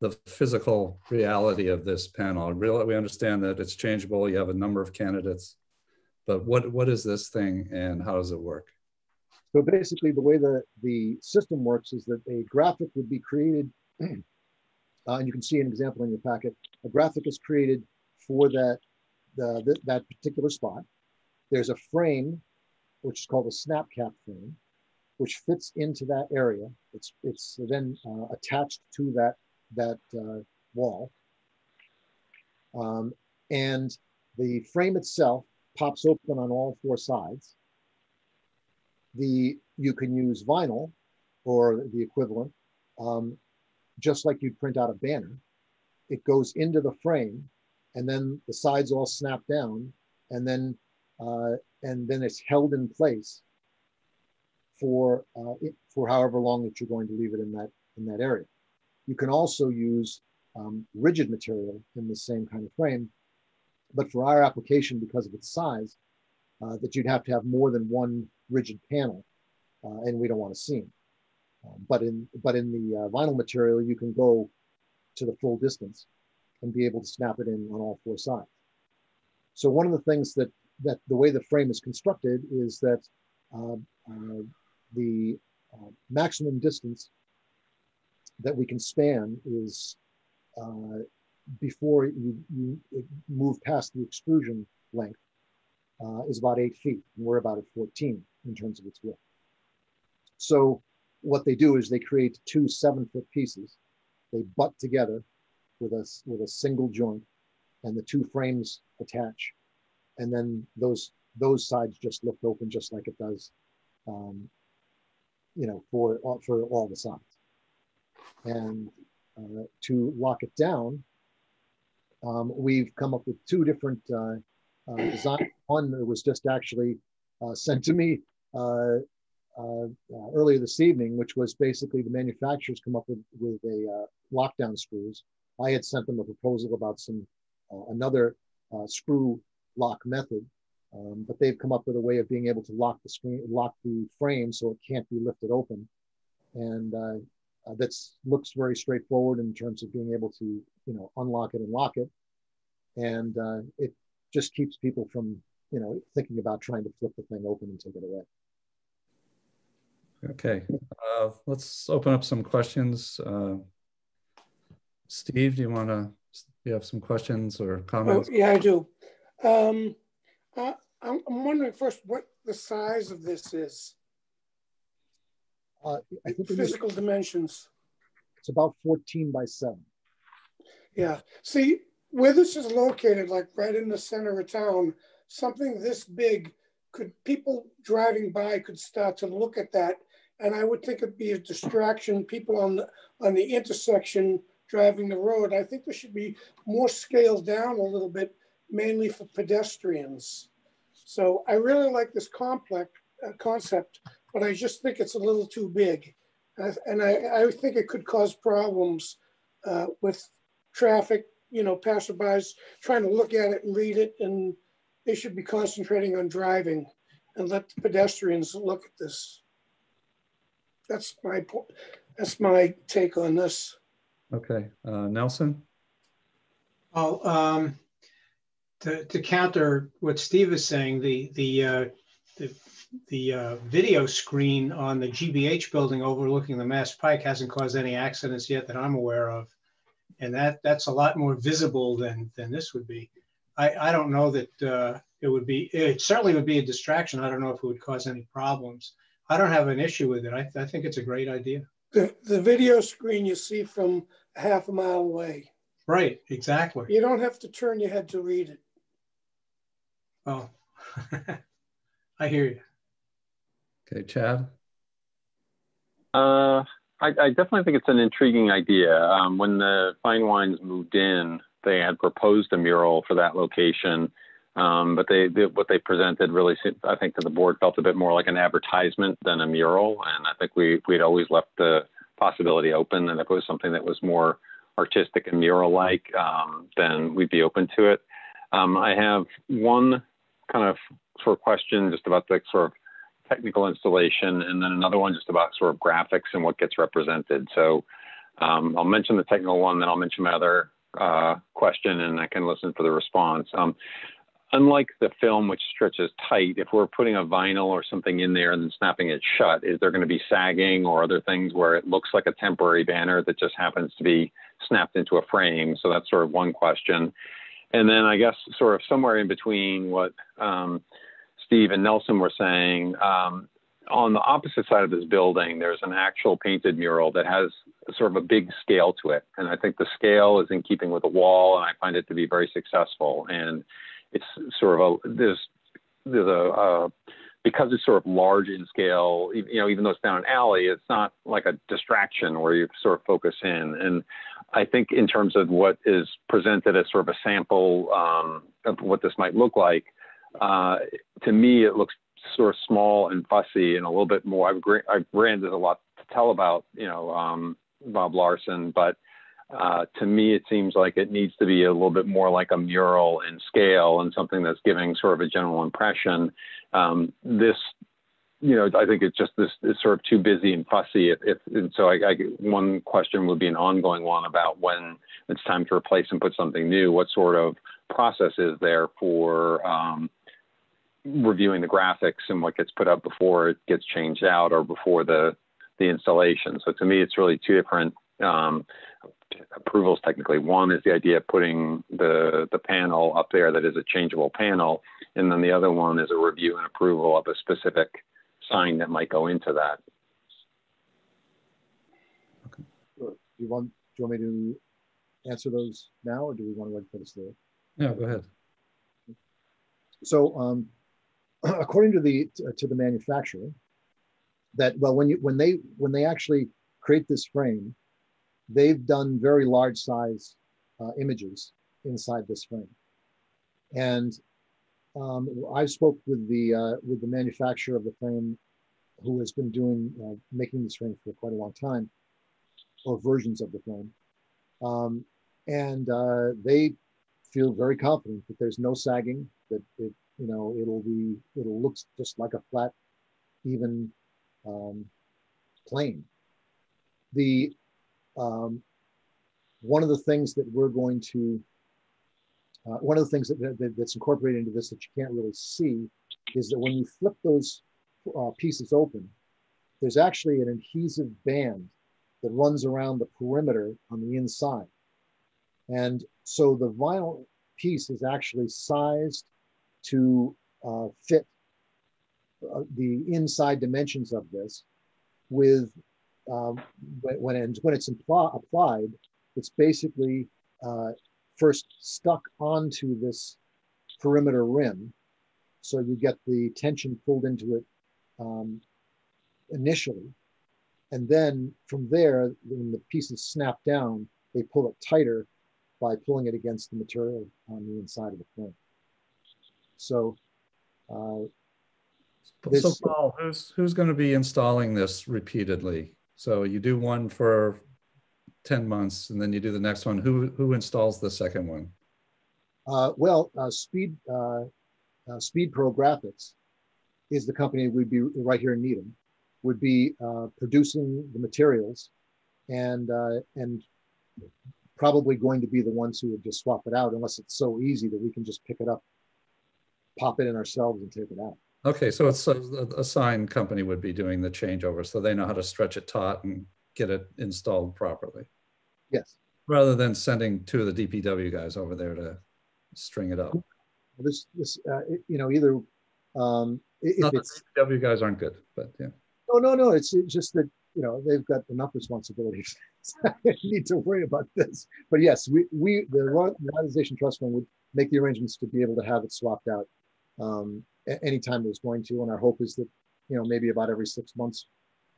the physical reality of this panel. Really, we understand that it's changeable. You have a number of candidates, but what what is this thing and how does it work? So basically the way the, the system works is that a graphic would be created, uh, and you can see an example in your packet. A graphic is created for that, the, the, that particular spot. There's a frame, which is called a snap cap frame, which fits into that area. It's, it's then uh, attached to that, that uh, wall. Um, and the frame itself pops open on all four sides the you can use vinyl or the equivalent, um, just like you'd print out a banner. It goes into the frame, and then the sides all snap down, and then uh, and then it's held in place for uh, it, for however long that you're going to leave it in that in that area. You can also use um, rigid material in the same kind of frame, but for our application, because of its size, uh, that you'd have to have more than one rigid panel, uh, and we don't want to seam. Um, but in but in the uh, vinyl material, you can go to the full distance and be able to snap it in on all four sides. So one of the things that that the way the frame is constructed is that um, uh, the uh, maximum distance that we can span is uh, before you, you move past the extrusion length uh, is about eight feet. And we're about at 14 in terms of its width. So what they do is they create two seven foot pieces. They butt together with a, with a single joint and the two frames attach. And then those, those sides just lift open just like it does, um, you know, for, for all the sides. And uh, to lock it down, um, we've come up with two different uh, uh, design. One was just actually uh, sent to me Uh, uh, uh, earlier this evening, which was basically the manufacturers come up with, with a lockdown screws. I had sent them a proposal about some another screw lock method, um, but they've come up with a way of being able to lock the screen, lock the frame so it can't be lifted open, and uh, that looks very straightforward in terms of being able to, you know, unlock it and lock it, and uh, it just keeps people from, you know, thinking about trying to flip the thing open and take it away. Okay, uh, let's open up some questions. Uh, Steve, do you want to, you have some questions or Oh, comments? yeah, I do. Um, I, I'm I'm wondering first what the size of this is, Uh, I think it is- physical dimensions. it's about 14 by 7. Yeah. See, where this is located, like right in the center of town, something this big could people driving by could start to look at that. And I would think it'd be a distraction. People on the on the intersection driving the road. I think there should be more scaled down a little bit, mainly for pedestrians. So I really like this complex uh, concept, but I just think it's a little too big. And I, I think it could cause problems uh, with traffic, you know, passerbys trying to look at it and read it, and they should be concentrating on driving and let the pedestrians look at this. That's my point. That's my take on this. Okay, uh, Nelson? Oh, um, to, to counter what Steve is saying, the, the, uh, the, the, uh, video screen on the GBH building overlooking the Mass Pike hasn't caused any accidents yet that I'm aware of. And that, that's a lot more visible than, than this would be. I, I don't know that, uh, it would be, it certainly would be a distraction. I don't know if it would cause any problems. I don't have an issue with it. I, I think it's a great idea. The, the video screen you see from a half a mile away. Right, exactly. You don't have to turn your head to read it. Oh, I hear you. Okay, Chad? Uh, I, I definitely think it's an intriguing idea. Um, when the Fine Wines moved in, they had proposed a mural for that location, um, but they, they what they presented really, se- I think, to the board felt a bit more like an advertisement than a mural. And I think we we'd always left the possibility open, and if it was something that was more artistic and mural-like, um, then we'd be open to it. Um, I have one kind of sort of question just about the sort of technical installation, and then another one just about sort of graphics and what gets represented. So um, I'll mention the technical one, then I'll mention my other uh, question, and I can listen for the response. Um, unlike the film, which stretches tight, if we're putting a vinyl or something in there and then snapping it shut, is there going to be sagging or other things where it looks like a temporary banner that just happens to be snapped into a frame? So that's sort of one question. And then I guess sort of somewhere in between what um, Steve and Nelson were saying, um, on the opposite side of this building, there's an actual painted mural that has sort of a big scale to it. And I think the scale is in keeping with the wall, and I find it to be very successful. And it's sort of a, there's, there's a, uh, because it's sort of large in scale, you know, even though it's down an alley, it's not like a distraction where you sort of focus in. And I think in terms of what is presented as sort of a sample um, of what this might look like, uh, to me, it looks sort of small and fussy and a little bit more. I've, I've granted there's a lot to tell about, you know, um, Bob Larson, but uh, to me, it seems like it needs to be a little bit more like a mural in scale and something that's giving sort of a general impression. Um, this, you know, I think it's just this is sort of too busy and fussy. If, if and so, I, I, one question would be an ongoing one about when it's time to replace and put something new. What sort of process is there for um, reviewing the graphics and what gets put up before it gets changed out or before the the installation? So to me, it's really two different um, approvals technically. One is the idea of putting the the panel up there that is a changeable panel, and then the other one is a review and approval of a specific sign that might go into that. Okay. Do you want, do you want me to answer those now, or do we want to wait for this later? Yeah, go ahead. So, um, according to the to the manufacturer, that well, when you when they when they actually create this frame, they've done very large size uh, images inside this frame, and um, I spoke with the uh, with the manufacturer of the frame, who has been doing uh, making this frame for quite a long time, or versions of the frame, um, and uh, they feel very confident that there's no sagging, that it you know it'll be it'll look just like a flat, even um, plane. The um, one of the things that we're going to uh, one of the things that, that, that's incorporated into this that you can't really see is that when you flip those uh, pieces open, there's actually an adhesive band that runs around the perimeter on the inside. And so the vinyl piece is actually sized to uh, fit uh, the inside dimensions of this with um, when, when, it, when it's impl- applied, it's basically uh, first stuck onto this perimeter rim. So you get the tension pulled into it um, initially. And then from there, when the pieces snap down, they pull it tighter by pulling it against the material on the inside of the frame. So, uh, So Paul, who's, who's going to be installing this repeatedly? So you do one for 10 months and then you do the next one. Who, who installs the second one? uh, well, uh, Speed uh, uh, SpeedPro Graphics is the company we'd be right here in Needham, would be uh, producing the materials, and uh, and probably going to be the ones who would just swap it out, unless it's so easy that we can just pick it up, pop it in ourselves, and take it out. Okay, so it's a, a sign company would be doing the changeover, so they know how to stretch it taut and get it installed properly, Yes. rather than sending two of the DPW guys over there to string it up. This, this, uh, it- you know, either, um, if Not that it's, DPW guys aren't good, but yeah. no, no, no, it's it's just that, you know, they've got enough responsibilities. I need to worry about this. But yes, we, we, the Modernization Trust Fund would make the arrangements to be able to have it swapped out um, anytime there's going to. And our hope is that, you know, maybe about every six months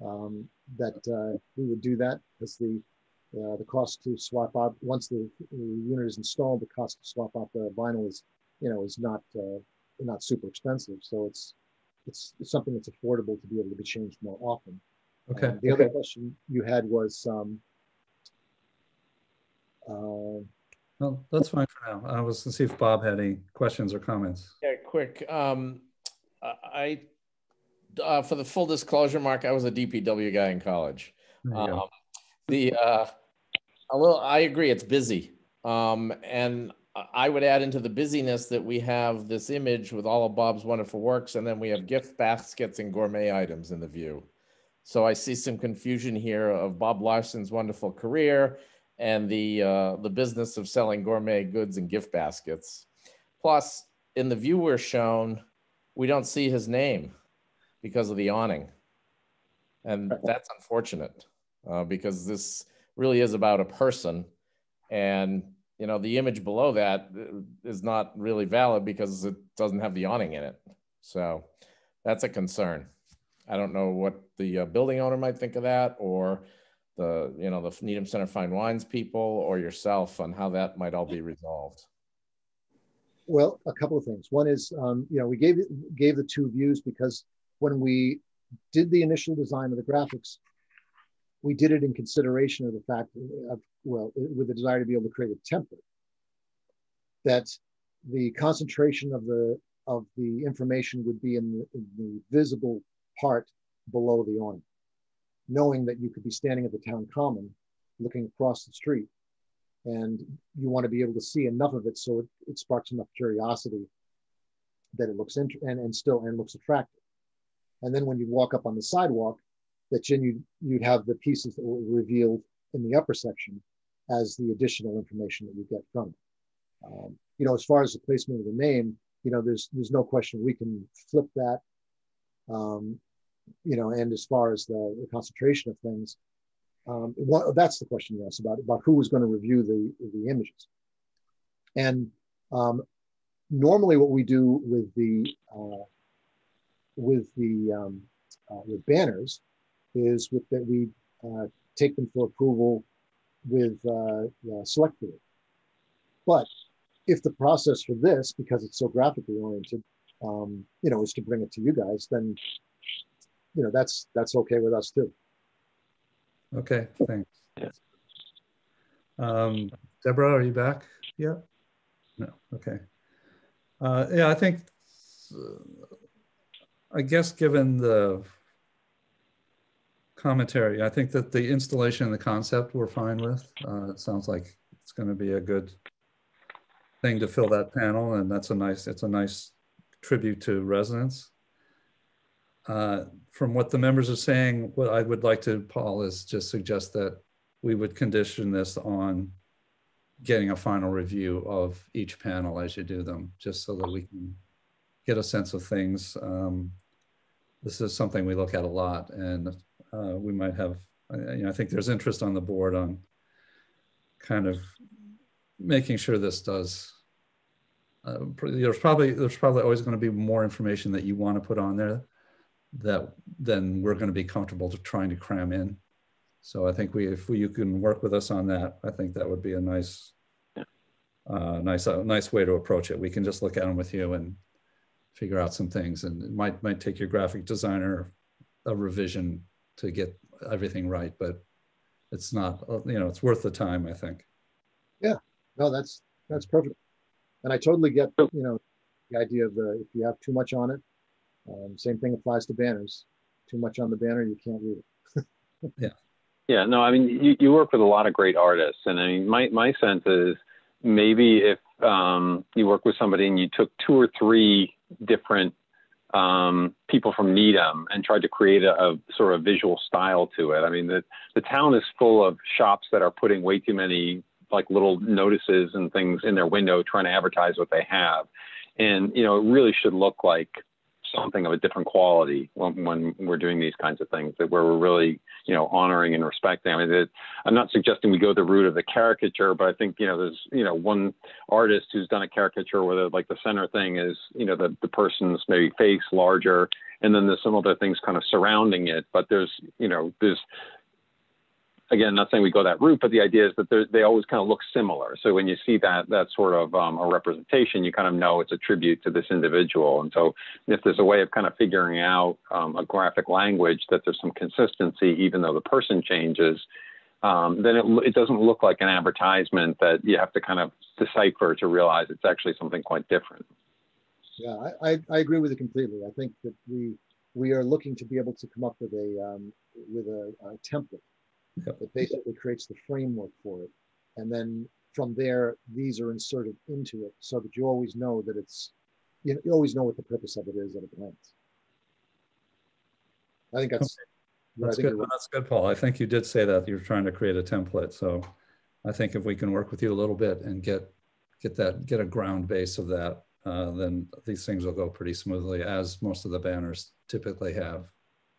um, that uh, we would do that because the, uh, the cost to swap out, once the, the unit is installed, the cost to swap out the vinyl is, you know, is not, uh, not super expensive. So it's, it's it's something that's affordable to be able to be changed more often. Okay, Um, the other question you had was, um, uh, well, that's fine for now. I was to see if Bob had any questions or comments. Yeah, quick. Um, I, uh, for the full disclosure, Mark, I was a DPW guy in college. There you go. Um, the uh, a little, I agree, it's busy. Um, and I- I would add into the busyness that we have this image with all of Bob's wonderful works, and then we have gift baskets and gourmet items in the view. So I see some confusion here of Bob Larson's wonderful career and the uh, the business of selling gourmet goods and gift baskets. Plus, in the view we're shown, we don't see his name because of the awning, and that's unfortunate uh, because this really is about a person, and you know the image below that uh, not really valid because it doesn't have the awning in it. So that's a concern. I don't know what the uh, building owner might think of that, or the you know the Needham Center Fine Wines people, or yourself on how that might all be resolved. well, a couple of things. One is, um, you know, we gave gave the two views because when we did the initial design of the graphics, we did it in consideration of the fact of well, with the desire to be able to create a template that the concentration of the of the information would be in the, in the visible part below the awning, knowing that you could be standing at the town common, looking across the street, and you want to be able to see enough of it so it, it sparks enough curiosity that it looks int- and, and still and looks attractive. And then when you walk up on the sidewalk, that then you you'd have the pieces that were revealed in the upper section as the additional information that you get from it. Um, you know, as far as the placement of the name, you know, there's there's no question we can flip that. Um, you know, and as far as the, the concentration of things, um, that's the question you asked about about who was going to review the the images. And um, normally, what we do with the uh, with the um, uh, with banners is with that we uh, take them for approval with uh, select board. But if the process for this, because it's so graphically oriented, um, you know, is to bring it to you guys, then you know that's that's okay with us too. Okay, thanks. Yeah. Um, Deborah, are you back Yeah. No, okay. Uh, yeah, I think, uh, I guess given the commentary, I think that the installation and the concept we're fine with. Uh, it sounds like it's going to be a good thing to fill that panel and that's a nice, it's a nice tribute to residents. Uh, from what the members are saying, what I would like to, Paul, is just suggest that we would condition this on getting a final review of each panel as you do them, just so that we can get a sense of things. Um, this is something we look at a lot, and uh, we might have. I- You know, I think there's interest on the board on kind of making sure this does. Uh, there's probably there's probably always going to be more information that you want to put on there that then we're going to be comfortable to trying to cram in. So I think we, if we, you can work with us on that, I think that would be a nice, uh, nice, uh, nice way to approach it. We can just look at them with you and figure out some things, and it might might take your graphic designer a revision to get everything right, but it's not, you know, it's worth the time, I think. Yeah, no, that's, that's perfect. And I totally get, you know, the idea of the, if you have too much on it, um, same thing applies to banners. Too much on the banner, you can't read it. Yeah, no, I mean, you, you work with a lot of great artists, and I mean, my my sense is maybe if um, you work with somebody and you took two or three different um, people from Needham and tried to create a, a sort of visual style to it. I mean, the the town is full of shops that are putting way too many like little notices and things in their window trying to advertise what they have, and you know, it really should look like something of a different quality when, when we're doing these kinds of things that where we're really you know honoring and respecting. I mean it, i'm not suggesting we go the route of the caricature but i think you know there's you know one artist who's done a caricature where the, like the center thing is you know the, the person's maybe face larger and then there's some other things kind of surrounding it but there's you know there's again, not saying we go that route, but the idea is that they always kind of look similar. So when you see that that sort of um, a representation, you kind of know it's a tribute to this individual. And so if there's a way of kind of figuring out um, a graphic language that there's some consistency, even though the person changes, um, then it, it doesn't look like an advertisement that you have to kind of decipher to realize it's actually something quite different. Yeah, I, I, I agree with you completely. I think that we we are looking to be able to come up with a um, with a, a template Yep. that basically creates the framework for it. And then from there, these are inserted into it so that you always know that it's, you, know, you always know what the purpose of it is at a glance. I think that's, I That's good. That's good, Paul. I think you did say that you're trying to create a template. So I think if we can work with you a little bit and get get that get a ground base of that, uh, then these things will go pretty smoothly, as most of the banners typically have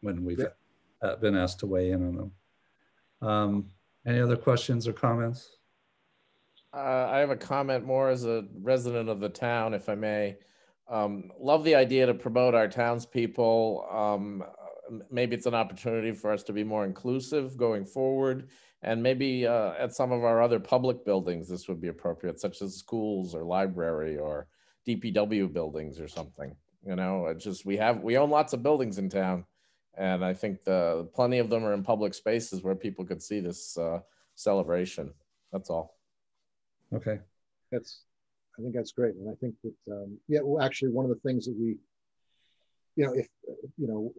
when we've Yeah. uh, been asked to weigh in on them. Um, any other questions or comments? Uh, I have a comment more as a resident of the town, if I may. Um, love the idea to promote our townspeople. Um, maybe it's an opportunity for us to be more inclusive going forward. And maybe uh, at some of our other public buildings, this would be appropriate, such as schools or library or DPW buildings or something. You know, just we have we own lots of buildings in town, and I think the plenty of them are in public spaces where people could see this uh, celebration. That's all. Okay. that's, I think that's great. And I think that, um, yeah, well, actually, one of the things that we, you know, if, uh, you know,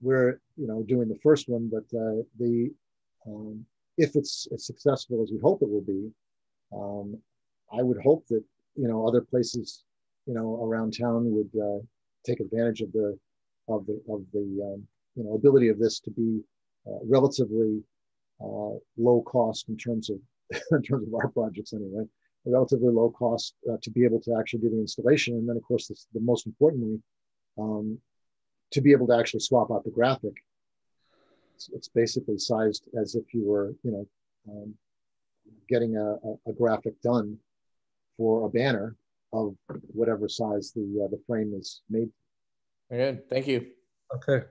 we're, you know, doing the first one, but uh, the, um, if it's as successful as we hope it will be, um, I would hope that, you know, other places, you know, around town would uh, take advantage of the, of the, of the, um, you know, ability of this to be uh, relatively uh, low cost in terms of, in terms of our projects anyway relatively low cost uh, to be able to actually do the installation. And then, of course, this, the most importantly, um, to be able to actually swap out the graphic. It's, it's basically sized as if you were, you know, um, getting a, a, a, graphic done for a banner of whatever size the uh, the frame is made. Okay, thank you. Okay.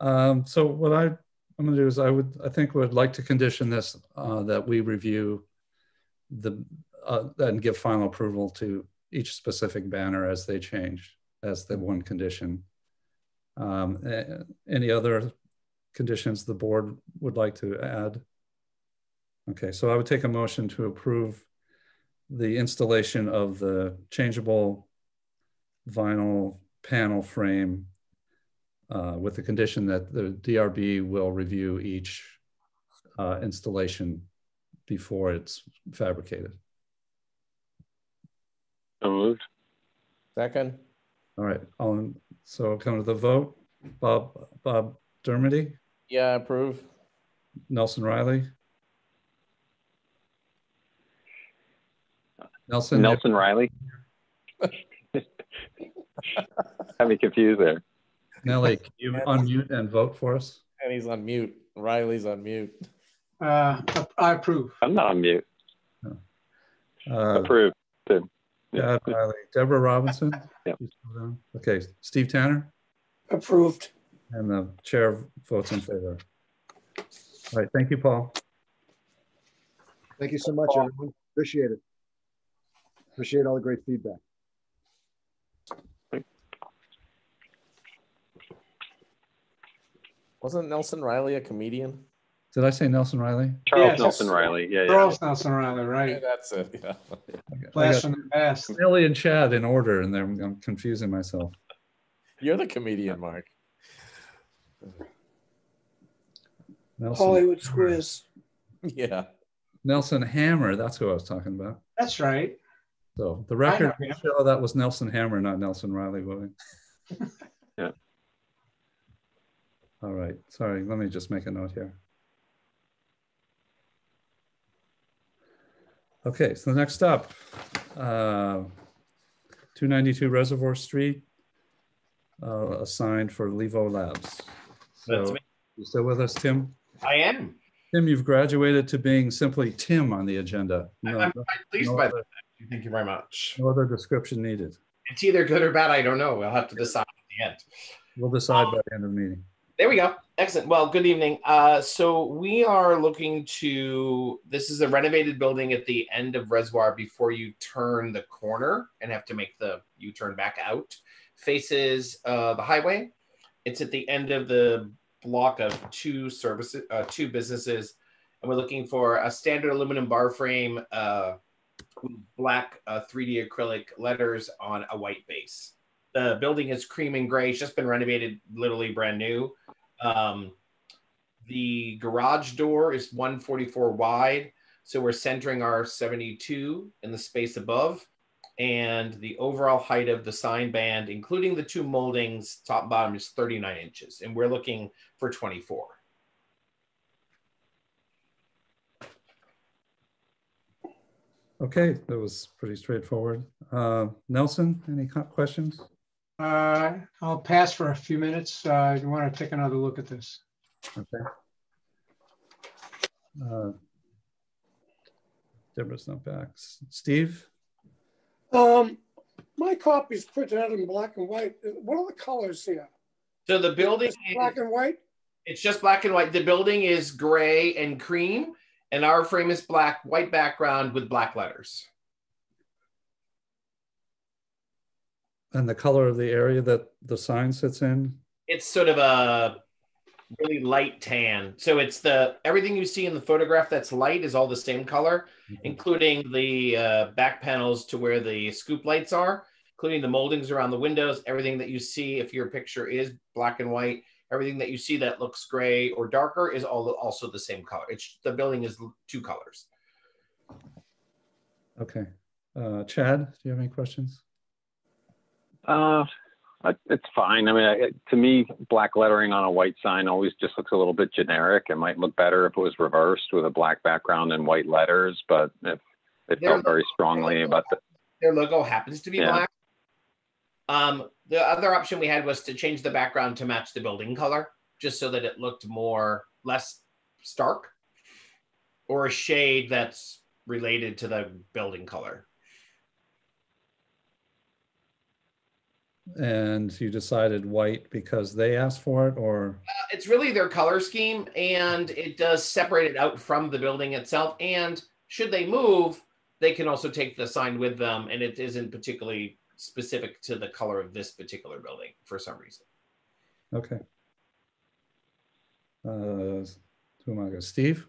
Um, so what I, I'm gonna do is I would, I think would like to condition this, uh, that we review the, uh, and give final approval to each specific banner as they change, as the one condition. Um, any other conditions the board would like to add? Okay, so I would take a motion to approve the installation of the changeable vinyl panel frame uh, with the condition that the DRB will review each uh, installation before it's fabricated. So moved. Second. All right, all in, so come to the vote. Bob, Bob Dermody, Yeah, I approve. Nelson Riley. Nelson, Nelson Riley. Had me confused there. Nelly, can you unmute and vote for us? And he's on mute. Riley's on mute. Uh, I approve. I'm not on mute. Uh, Approved. Chad Riley, Deborah Robinson? Yep. You still down? Okay, Steve Tanner, Approved. and the chair votes in favor. All right, thank you, Paul. Thank you so much, everyone. Appreciate it. Appreciate all the great feedback. Wasn't Nelson Riley a comedian? Did I say Nelson Riley? Charles Yes. Nelson Riley. Yeah, yeah. Charles Nelson Reilly, Yeah, right? that's it. Yeah. Okay, I Blast got from the past. Nelly and Chad in order, and then I'm confusing myself. You're the comedian, Mark. Nelson, Hollywood Squares. Yeah. Nelson Hammer, that's who I was talking about. That's right. So the record know show that was Nelson Hammer, not Nelson Riley voting. Yeah. All right, sorry, let me just make a note here. Okay, so next up, uh, 292 Reservoir Street, uh, assigned for Levo Labs. So you still with us, Tim? I am. Tim, you've graduated to being simply Tim on the agenda. No, I'm quite pleased no by other- that. Thank you very much. no other description needed. It's either good or bad. I don't know. We'll have to decide at the end. We'll decide by the end of the meeting. There we go. Excellent. Well, good evening. Uh, so we are looking to. This is a renovated building at the end of Reservoir before you turn the corner and have to make the U turn back out. Faces uh, the highway. It's at the end of the block of two services, uh, two businesses, and we're looking for a standard aluminum bar frame, uh, black uh, 3D acrylic letters on a white base. The building is cream and gray. It's just been renovated, literally brand new. Um, the garage door is 144 wide, so we're centering our 72 in the space above. And the overall height of the sign band, including the two moldings, top and bottom, is 39 inches, and we're looking for 24. Okay, that was pretty straightforward. Uh, Nelson, any questions? Uh, I'll pass for a few minutes. Uh, you want to take another look at this? Okay. Uh, Deborah's not back. Steve? Um, my copy's printed out in black and white. What are the colors here? So the building, Black and white? it's just black and white. The building is gray and cream, and our frame is black, white background with black letters. And the color of the area that the sign sits in? it's sort of a really light tan. So it's the everything you see in the photograph that's light is all the same color, including the uh, back panels to where the scoop lights are, including the moldings around the windows. Everything that you see, if your picture is black and white, everything that you see that looks gray or darker is all also the same color. It's the building is two colors. Okay. Uh, Chad, do you have any questions? Uh, it's fine. I mean, I, to me, black lettering on a white sign always just looks a little bit generic. It might look better if it was reversed with a black background and white letters, but if it felt very strongly about the, Their logo happens to be Yeah. black. Um, the other option we had was to change the background to match the building color, just so that it looked more less stark, or a shade that's related to the building color. And you decided white because they asked for it or? Uh, It's really their color scheme, and it does separate it out from the building itself. And should they move, they can also take the sign with them, and it isn't particularly specific to the color of this particular building for some reason. Okay. Uh, who am I going? Steve?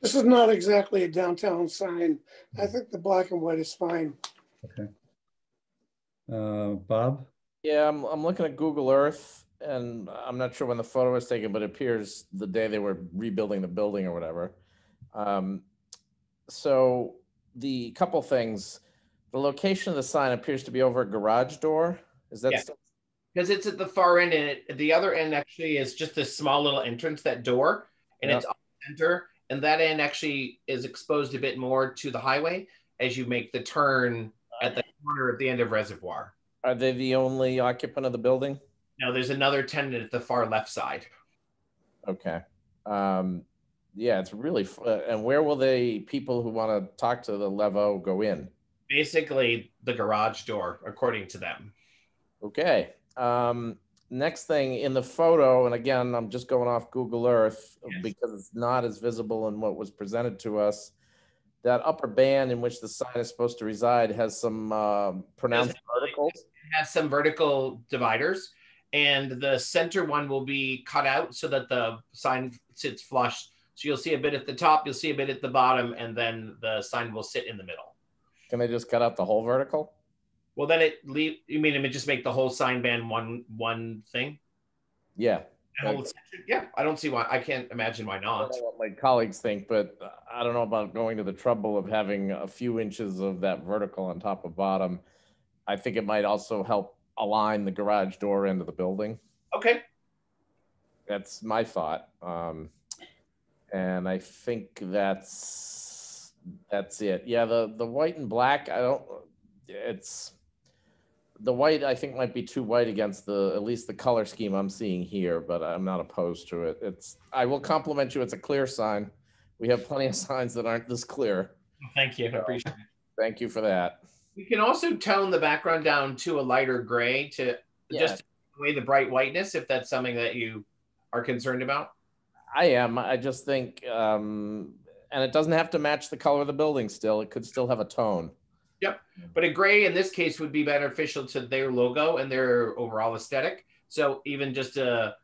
This is not exactly a downtown sign. I think the black and white is fine. Okay. Uh, Bob? Yeah, I'm, I'm looking at Google Earth and I'm not sure when the photo was taken, but it appears the day they were rebuilding the building or whatever. Um, so the couple things, the location of the sign appears to be over a garage door. Is that Yeah. still? because it's at the far end and it, the other end actually is just this small little entrance, that door, and Yeah. it's off center. And that end actually is exposed a bit more to the highway as you make the turn at the corner at the end of Reservoir. Are they the only occupant of the building? No, there's another tenant at the far left side. Okay. Um, yeah, it's really, f- uh, and where will they, people who want to talk to the Levo go in? Basically, the garage door, according to them. Okay. Um, next thing in the photo, and again, I'm just going off Google Earth Yes. because it's not as visible in what was presented to us. That upper band in which the sign is supposed to reside has some um pronounced verticals. Has some vertical dividers, and the center one will be cut out so that the sign sits flush. So you'll see a bit at the top, you'll see a bit at the bottom, and then the sign will sit in the middle. Can they just cut out the whole vertical? Well, then it leave. You mean it just make the whole sign band one one thing? Yeah. That? Yeah, I don't see why. I can't imagine why I not. don't know what my colleagues think, but I don't know about going to the trouble of having a few inches of that vertical on top of bottom. I think it might also help align the garage door into the building. Okay. That's my thought. Um, and I think that's that's it. Yeah, the the white and black. I don't. It's the white. I think might be too white against the at least the color scheme I'm seeing here, but I'm not opposed to it. It's. I will compliment you. It's a clear sign. We have plenty of signs that aren't this clear. Thank you. I appreciate it. Thank you for that. We can also tone the background down to a lighter gray to Yeah. just away the bright whiteness if that's something that you are concerned about. I am. I just think, um, and it doesn't have to match the color of the building. Still, it could still have a tone. But a gray in this case would be beneficial to their logo and their overall aesthetic. So even just a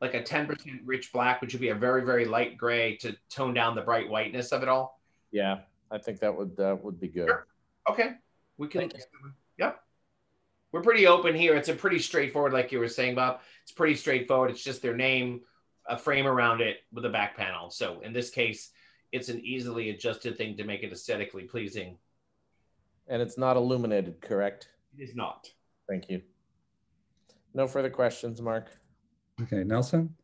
like a 10% rich black, which would be a very, very light gray to tone down the bright whiteness of it all. Yeah, I think that would that would be good. Sure. Okay. We can Thank Yep. We're pretty open here. It's a pretty straightforward, like you were saying, Bob. It's pretty straightforward. It's just their name, a frame around it with a back panel. So in this case, it's an easily adjusted thing to make it aesthetically pleasing. And it's not illuminated, correct? It is not. Thank you. No further questions, Mark. Okay, Nelson?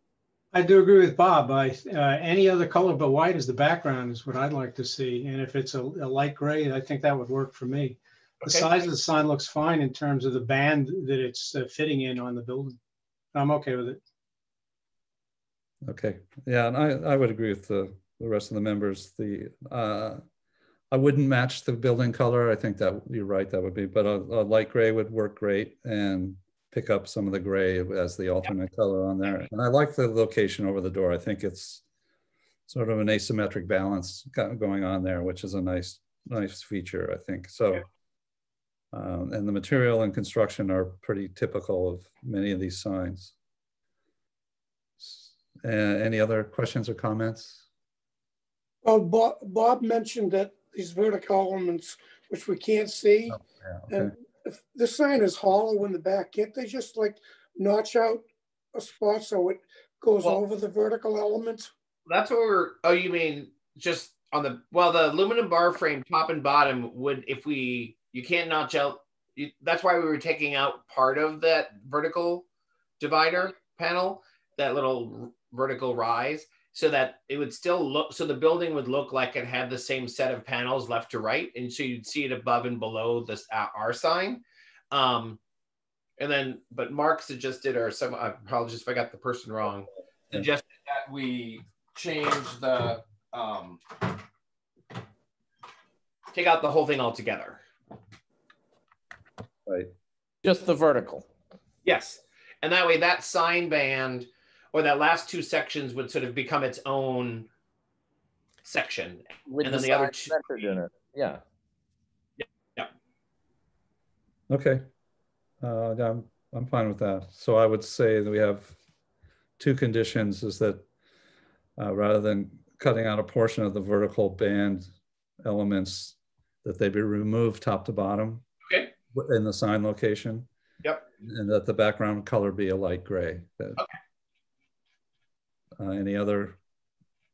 I do agree with Bob. I, uh, any other color but white as the background is what I'd like to see. And if it's a, a light gray, I think that would work for me. The Okay. size of the sign looks fine in terms of the band that it's uh, fitting in on the building. I'm okay with it. Okay, yeah, and I, I would agree with the, the rest of the members. The, uh, I wouldn't match the building color. I think that you're right, that would be, but a, a light gray would work great and pick up some of the gray as the alternate color on there. And I like the location over the door. I think it's sort of an asymmetric balance going on there, which is a nice, nice feature, I think. So, um, and the material and construction are pretty typical of many of these signs. Uh, any other questions or comments? Well, Bob, Bob mentioned that these vertical elements, which we can't see, oh, Yeah, and okay. if the sign is hollow in the back, can't they just like notch out a spot so it goes Well- over the vertical element? That's what we're. Oh, you mean just on the well, the aluminum bar frame top and bottom would if we you can't notch out. You, that's why we were taking out part of that vertical divider panel, that little r- vertical rise, so that it would still look. So the building would look like it had the same set of panels left to right, and so you'd see it above and below this uh, our sign. Um, and then, but Mark suggested, or some I apologize if I got the person wrong, suggested that we change the um, take out the whole thing altogether. Right. Just the vertical. Yes, and that way that sign band or that last two sections would sort of become its own section. With And then the other sign centered in it. Yeah. Okay. Uh, yeah, I'm, I'm fine with that. So I would say that we have two conditions is that uh, rather than cutting out a portion of the vertical band elements, that they be removed top to bottom. Okay. In the sign location. Yep. And that the background color be a light gray. That- Okay. Uh, any other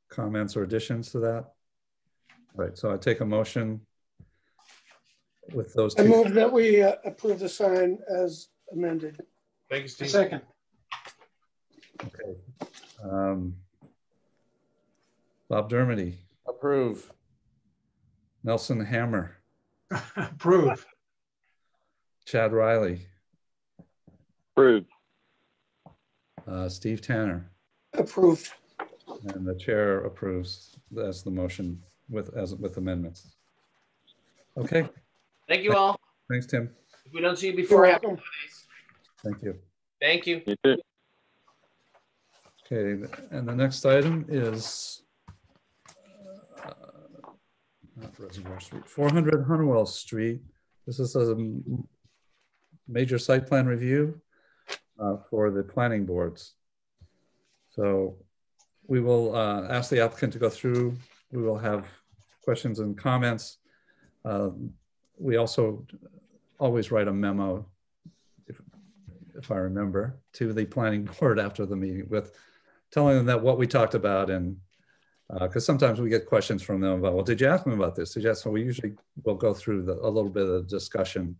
comments or additions to that? Right, so I take a motion with those I move that we uh, approve the sign as amended. Thank you, Steve. Second, Okay. Um, Bob Dermody, Approve. Nelson Hammer, approve. Chad Riley, Approve. uh, Steve Tanner, Approved. and the chair approves as the motion with, as, with amendments. Okay, Thank you all. thanks, Tim. If we don't see you before, happy welcome. holidays. Thank you. Thank you. You too. Okay, and the next item is uh, not Reservoir Street, 400 Hunnewell Street. This is a major site plan review uh, for the planning boards. So we will uh, ask the applicant to go through. We will have questions and comments. Um, We also always write a memo, if, if I remember, to the planning board after the meeting with telling them that what we talked about and because sometimes we get questions from them about, well, did you ask them about this? Did you ask them? We usually will go through the, a little bit of discussion.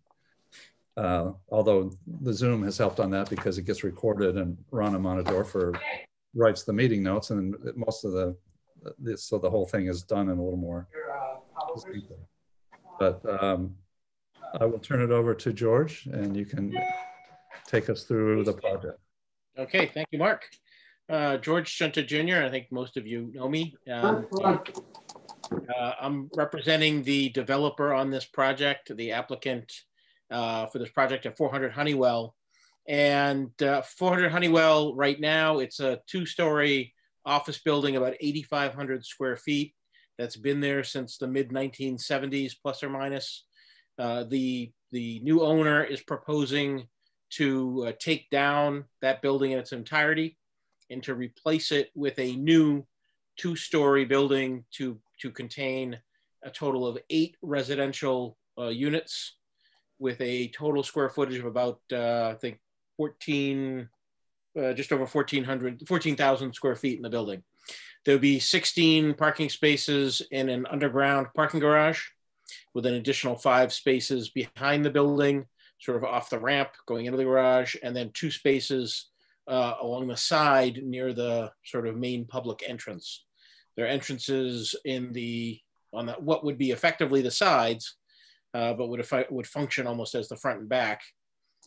Uh, although the Zoom has helped on that because it gets recorded and Rana Monadorfer writes the meeting notes and most of the, this, so the whole thing is done in a little more. But um, I will turn it over to George and you can take us through the project. Okay, thank you, Mark. Uh, George Giunta Jr., I think most of you know me. Um, uh, I'm representing the developer on this project, the applicant uh, for this project at 400 Hunnewell. And uh, 400 Hunnewell, right now, it's a two-story office building, about 8,500 square feet. That's been there since the mid 1970s, plus or minus. Uh, the the new owner is proposing to uh, take down that building in its entirety and to replace it with a new two-story building to, to contain a total of eight residential uh, units with a total square footage of about, uh, I think, 14, uh, just over 1,400, 14,000 square feet in the building. There'll be 16 parking spaces in an underground parking garage with an additional five spaces behind the building, sort of off the ramp going into the garage, and then two spaces uh, along the side near the sort of main public entrance. There are entrances in the on what would be effectively the sides, uh, but would would function almost as the front and back.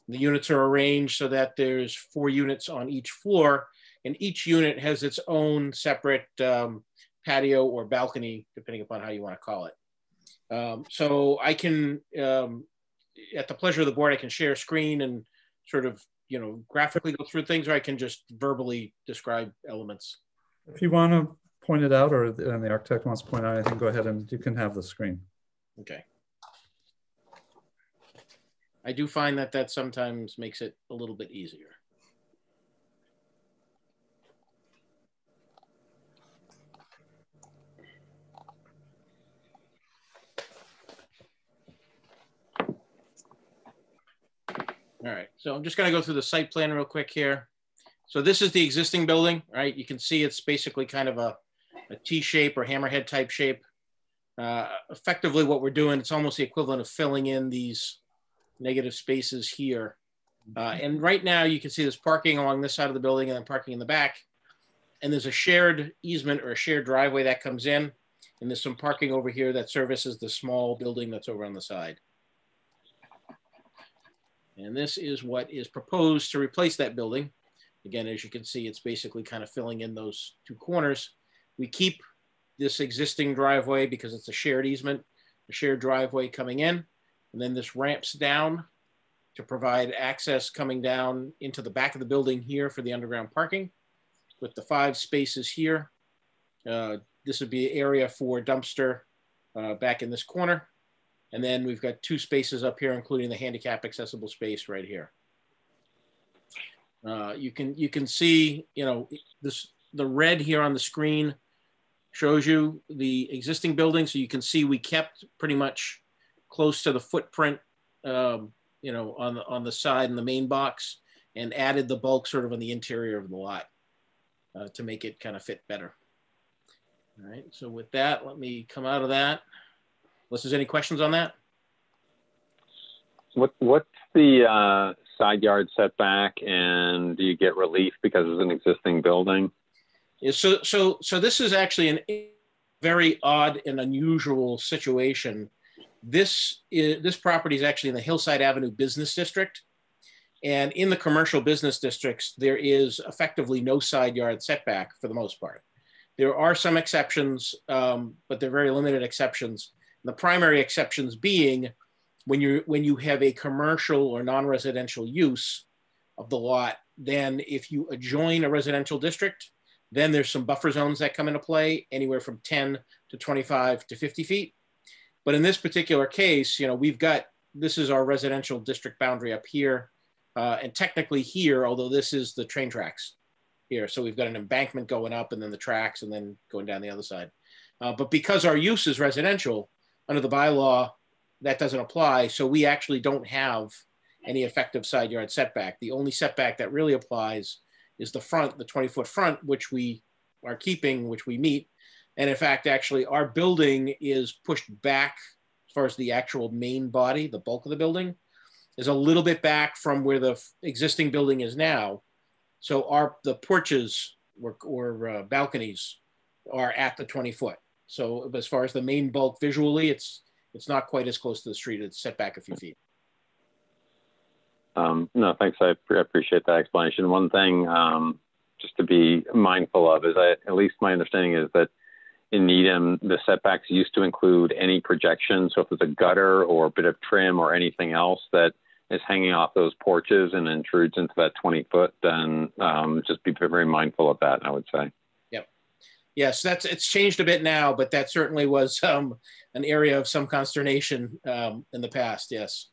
The units are arranged so that there's four units on each floor, and each unit has its own separate um, patio or balcony, depending upon how you want to call it. Um, so I can, um, at the pleasure of the board, I can share a screen and sort of you know, graphically go through things, or I can just verbally describe elements. If you want to point it out, or the, and the architect wants to point out anything, go ahead and you can have the screen. Okay. I do find that that sometimes makes it a little bit easier. All right, so I'm just gonna go through the site plan real quick here. So this is the existing building, right? You can see it's basically kind of a, a T-shape or hammerhead type shape. Uh, effectively what we're doing, it's almost the equivalent of filling in these negative spaces here. Uh, and right now you can see there's parking along this side of the building and then parking in the back. And there's a shared easement or a shared driveway that comes in. And there's some parking over here that services the small building that's over on the side. And this is what is proposed to replace that building. Again, as you can see, it's basically kind of filling in those two corners. We keep this existing driveway because it's a shared easement, a shared driveway coming in, and then this ramps down to provide access coming down into the back of the building here for the underground parking with the five spaces here. Uh, this would be area for dumpster uh, back in this corner. And then we've got two spaces up here, including the handicap accessible space right here. Uh, you can you can see, you know, this the red here on the screen shows you the existing building. So you can see we kept pretty much close to the footprint, um, you know, on the, on the side in the main box and added the bulk sort of on the interior of the lot uh, to make it kind of fit better. All right, so with that, let me come out of that. Unless there's any questions on that? What what's the uh, side yard setback and do you get relief because it's an existing building? Yeah, so so so this is actually an very odd and unusual situation. This is this property is actually in the Hillside Avenue Business District. And in the commercial business districts, there is effectively no side yard setback for the most part. There are some exceptions, um, but they're very limited exceptions. The primary exceptions being when you when you have a commercial or non-residential use of the lot, then if you adjoin a residential district, then there's some buffer zones that come into play, anywhere from 10 to 25 to 50 feet. But in this particular case, you know, we've got, this is our residential district boundary up here. Uh, and technically here, although this is the train tracks here. So we've got an embankment going up and then the tracks and then going down the other side. Uh, but because our use is residential, under the bylaw, that doesn't apply. So we actually don't have any effective side yard setback. The only setback that really applies is the front, the 20 foot front, which we are keeping, which we meet. And in fact, actually our building is pushed back as far as the actual main body, the bulk of the building is a little bit back from where the existing building is now. So our, the porches or, or uh, balconies are at the 20 foot. So as far as the main bulk visually, it's, it's not quite as close to the street. It's set back a few feet. Um, no, thanks. I appreciate that explanation. One thing um, just to be mindful of is at least my understanding is that in Needham, the setbacks used to include any projection. So if there's a gutter or a bit of trim or anything else that is hanging off those porches and intrudes into that 20 foot, then um, just be very mindful of that, I would say. Yep. Yes, that's it's changed a bit now, but that certainly was um, an area of some consternation um, in the past. Yes.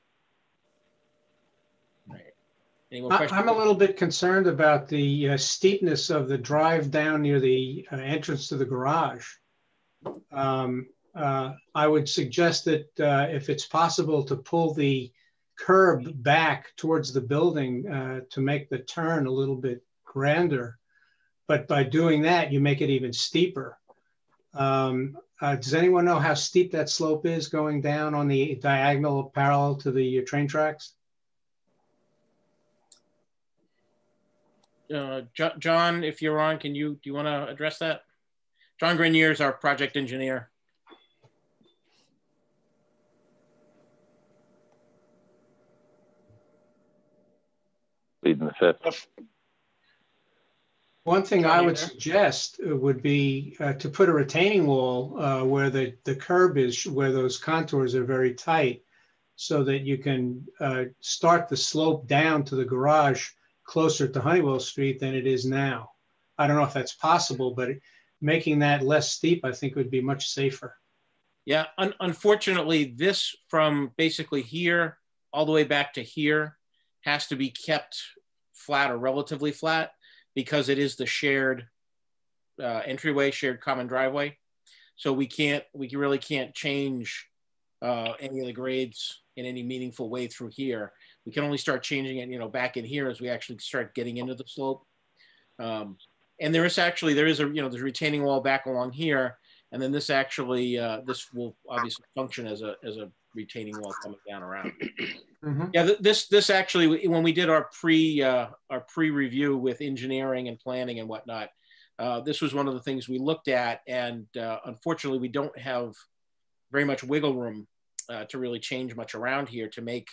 I, I'm a little bit concerned about the uh, steepness of the drive down near the uh, entrance to the garage. Um, uh, I would suggest that uh, if it's possible to pull the curb back towards the building uh, to make the turn a little bit grander, but by doing that, you make it even steeper. Um, uh, does anyone know how steep that slope is going down on the diagonal parallel to the train tracks? uh, John, if you're on, can you, do you want to address that? John Grenier is our project engineer. Leading the fifth. One thing I would suggest would be uh, to put a retaining wall uh, where the, the curb is, where those contours are very tight, so that you can uh, start the slope down to the garage closer to Hunnewell Street than it is now. I don't know if that's possible, but making that less steep, I think would be much safer. Yeah, un unfortunately, this from basically here all the way back to here has to be kept flat or relatively flat because it is the shared uh, entryway, shared common driveway. So we can't, we really can't change uh, any of the grades in any meaningful way through here we can only start changing it, you know, back in here as we actually start getting into the slope. Um, and there is actually, there is a, you know, there's retaining wall back along here. And then this actually, uh, this will obviously function as a, as a retaining wall coming down around. Mm -hmm. Yeah, this, this actually, when we did our pre, uh, our pre-review with engineering and planning and whatnot, uh, this was one of the things we looked at. And uh, unfortunately, we don't have very much wiggle room uh, to really change much around here to make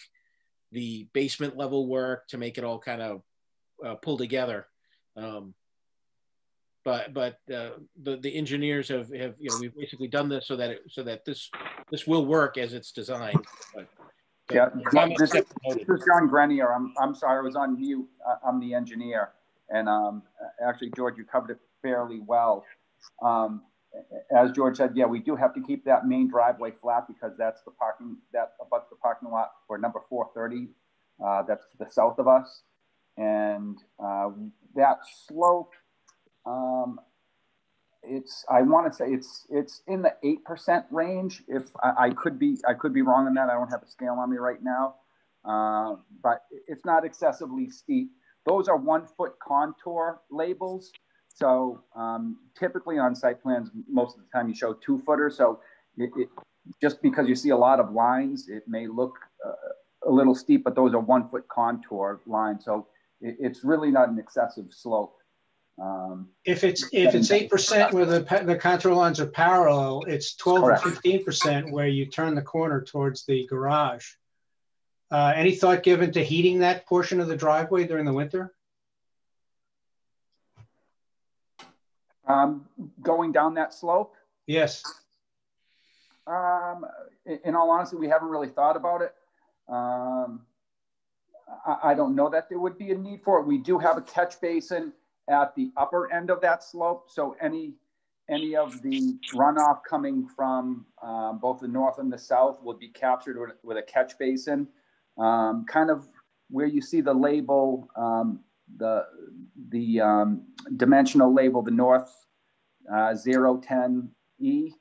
the basement level work to make it all kind of uh, pull together. Um, but but uh, the the engineers have have you know we've basically done this so that it, so that this this will work as it's designed. But, but yeah, this, this, is John Grenier. I'm I'm sorry, I was on mute. I'm the engineer, and um, actually, George, you covered it fairly well. Um, as George said, yeah, we do have to keep that main driveway flat because that's the parking that abuts the parking lot for number 430. Uh, that's to the south of us, and uh, that slope. Um, it's I want to say it's it's in the eight percent range. If I, I, could be I could be wrong on that. I don't have a scale on me right now, uh, but it's not excessively steep. Those are one foot contour labels. So um, typically on site plans, most of the time you show two footer. So it, it, just because you see a lot of lines, it may look uh, a little steep, but those are one foot contour lines. So it, it's really not an excessive slope. Um, If it's, if it's eight percent where the, the contour lines are parallel, it's twelve or fifteen percent where you turn the corner towards the garage. Uh, any thought given to heating that portion of the driveway during the winter? um, going down that slope, Yes, Um, in, in all honesty, we haven't really thought about it. Um, I, I don't know that there would be a need for it. We do have a catch basin at the upper end of that slope. So any, any of the runoff coming from um, both the north and the south would be captured with, with a catch basin. Um, kind of where you see the label, um, the, the um, dimensional label, the north uh, 010E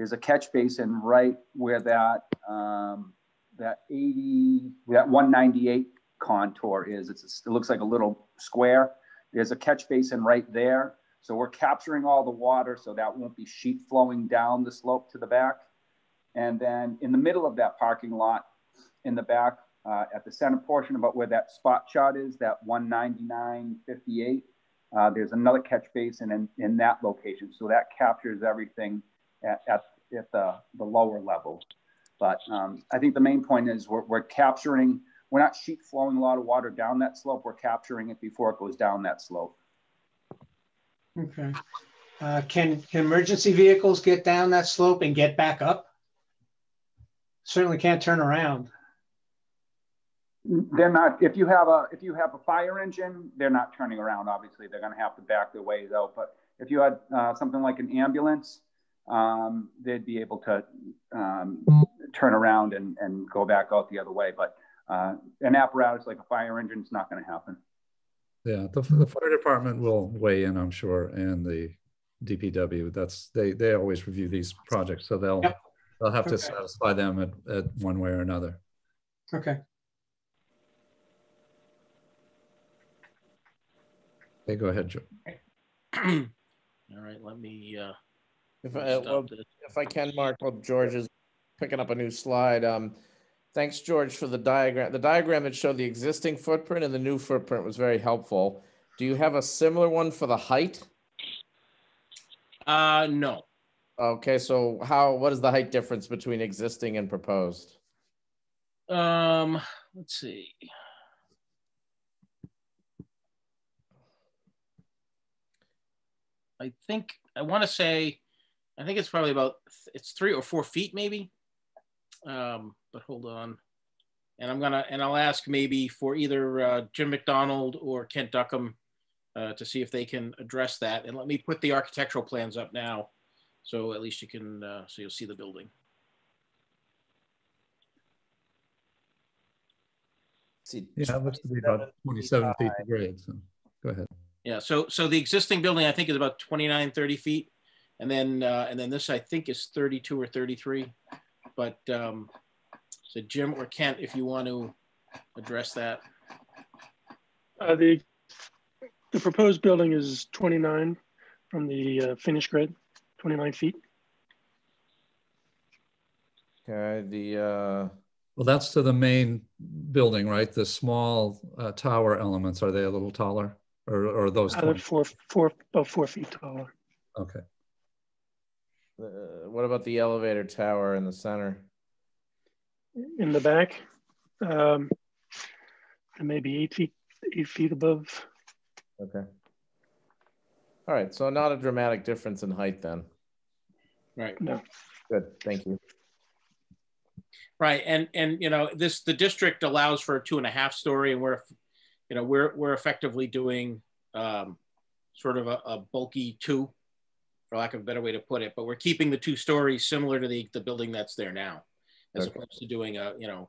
there's a catch basin right where that um, that 80 that 198 contour is. It's, it looks like a little square. There's a catch basin right there. So we're capturing all the water so that won't be sheet flowing down the slope to the back. And then in the middle of that parking lot, in the back, uh, at the center portion about where that spot shot is, that 199.58, uh, there's another catch basin in, in that location. So that captures everything at, at, at the, the lower level. But um, I think the main point is we're, we're capturing, we're not sheet flowing a lot of water down that slope. We're capturing it before it goes down that slope. okay. Uh, can, can emergency vehicles get down that slope and get back up? Certainly can't turn around. They're not, if you have a, if you have a fire engine, they're not turning around. Obviously, they're going to have to back their ways out. But if you had uh, something like an ambulance, um, they'd be able to um, turn around and, and go back out the other way. But uh, an apparatus like a fire engine is not going to happen. Yeah, the, the fire department will weigh in, I'm sure, and the DPW. That's they they always review these projects, so they'll Yep. they'll have to satisfy them at, at one way or another. Okay. Okay, go ahead, Joe. All right, let me, uh, If I, well, if I can, Mark, while George is picking up a new slide, um, thanks, George, for the diagram. The diagram that showed the existing footprint and the new footprint was very helpful. Do you have a similar one for the height? Uh, no. Okay, so how, what is the height difference between existing and proposed? Um, let's see. I think I want to say, I think it's probably about it's three or four feet maybe. Um, but hold on, and I'm gonna and I'll ask maybe for either uh, Jim McDonald or Kent Duckham uh, to see if they can address that. And let me put the architectural plans up now, so at least you can uh, so you'll see the building. See, Yeah, it looks to be about 27 feet to grade. So go ahead. Yeah, so so the existing building I think is about 29, 30 feet. And then uh, and then this I think is 32 or 33. But um, so Jim or Kent, if you want to address that. Uh, the, the proposed building is 29 from the uh, finished grade, 29 feet. Okay, the, uh, Well, that's to the main building, right? The small uh, tower elements, are they a little taller or, or are those? Uh, they're four, four, about four feet taller. Okay. uh, what about the elevator tower in the center? In the back, um, and maybe eight feet, eight feet above. Okay. All right, so not a dramatic difference in height then. Right. No. Good, thank you. Right. And and you know, this the district allows for a two and a half story, and we're you know, we're we're effectively doing um, sort of a, a bulky two, for lack of a better way to put it, but we're keeping the two stories similar to the, the building that's there now, as Okay. opposed to doing a, you know,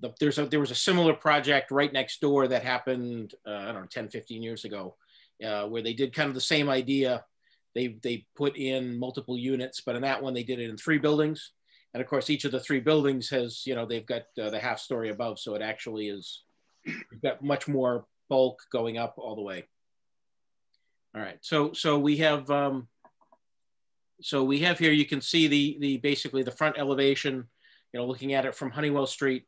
the, there's a, there was a similar project right next door that happened, uh, I don't know, 10, 15 years ago, uh, where they did kind of the same idea. They, they put in multiple units, but in that one, they did it in three buildings. And of course, each of the three buildings has, you know, they've got uh, the half story above. So it actually is, you've got much more bulk going up all the way. All right, so so we have um, so we have here. You can see the the basically the front elevation. You know, looking at it from Hunnewell Street,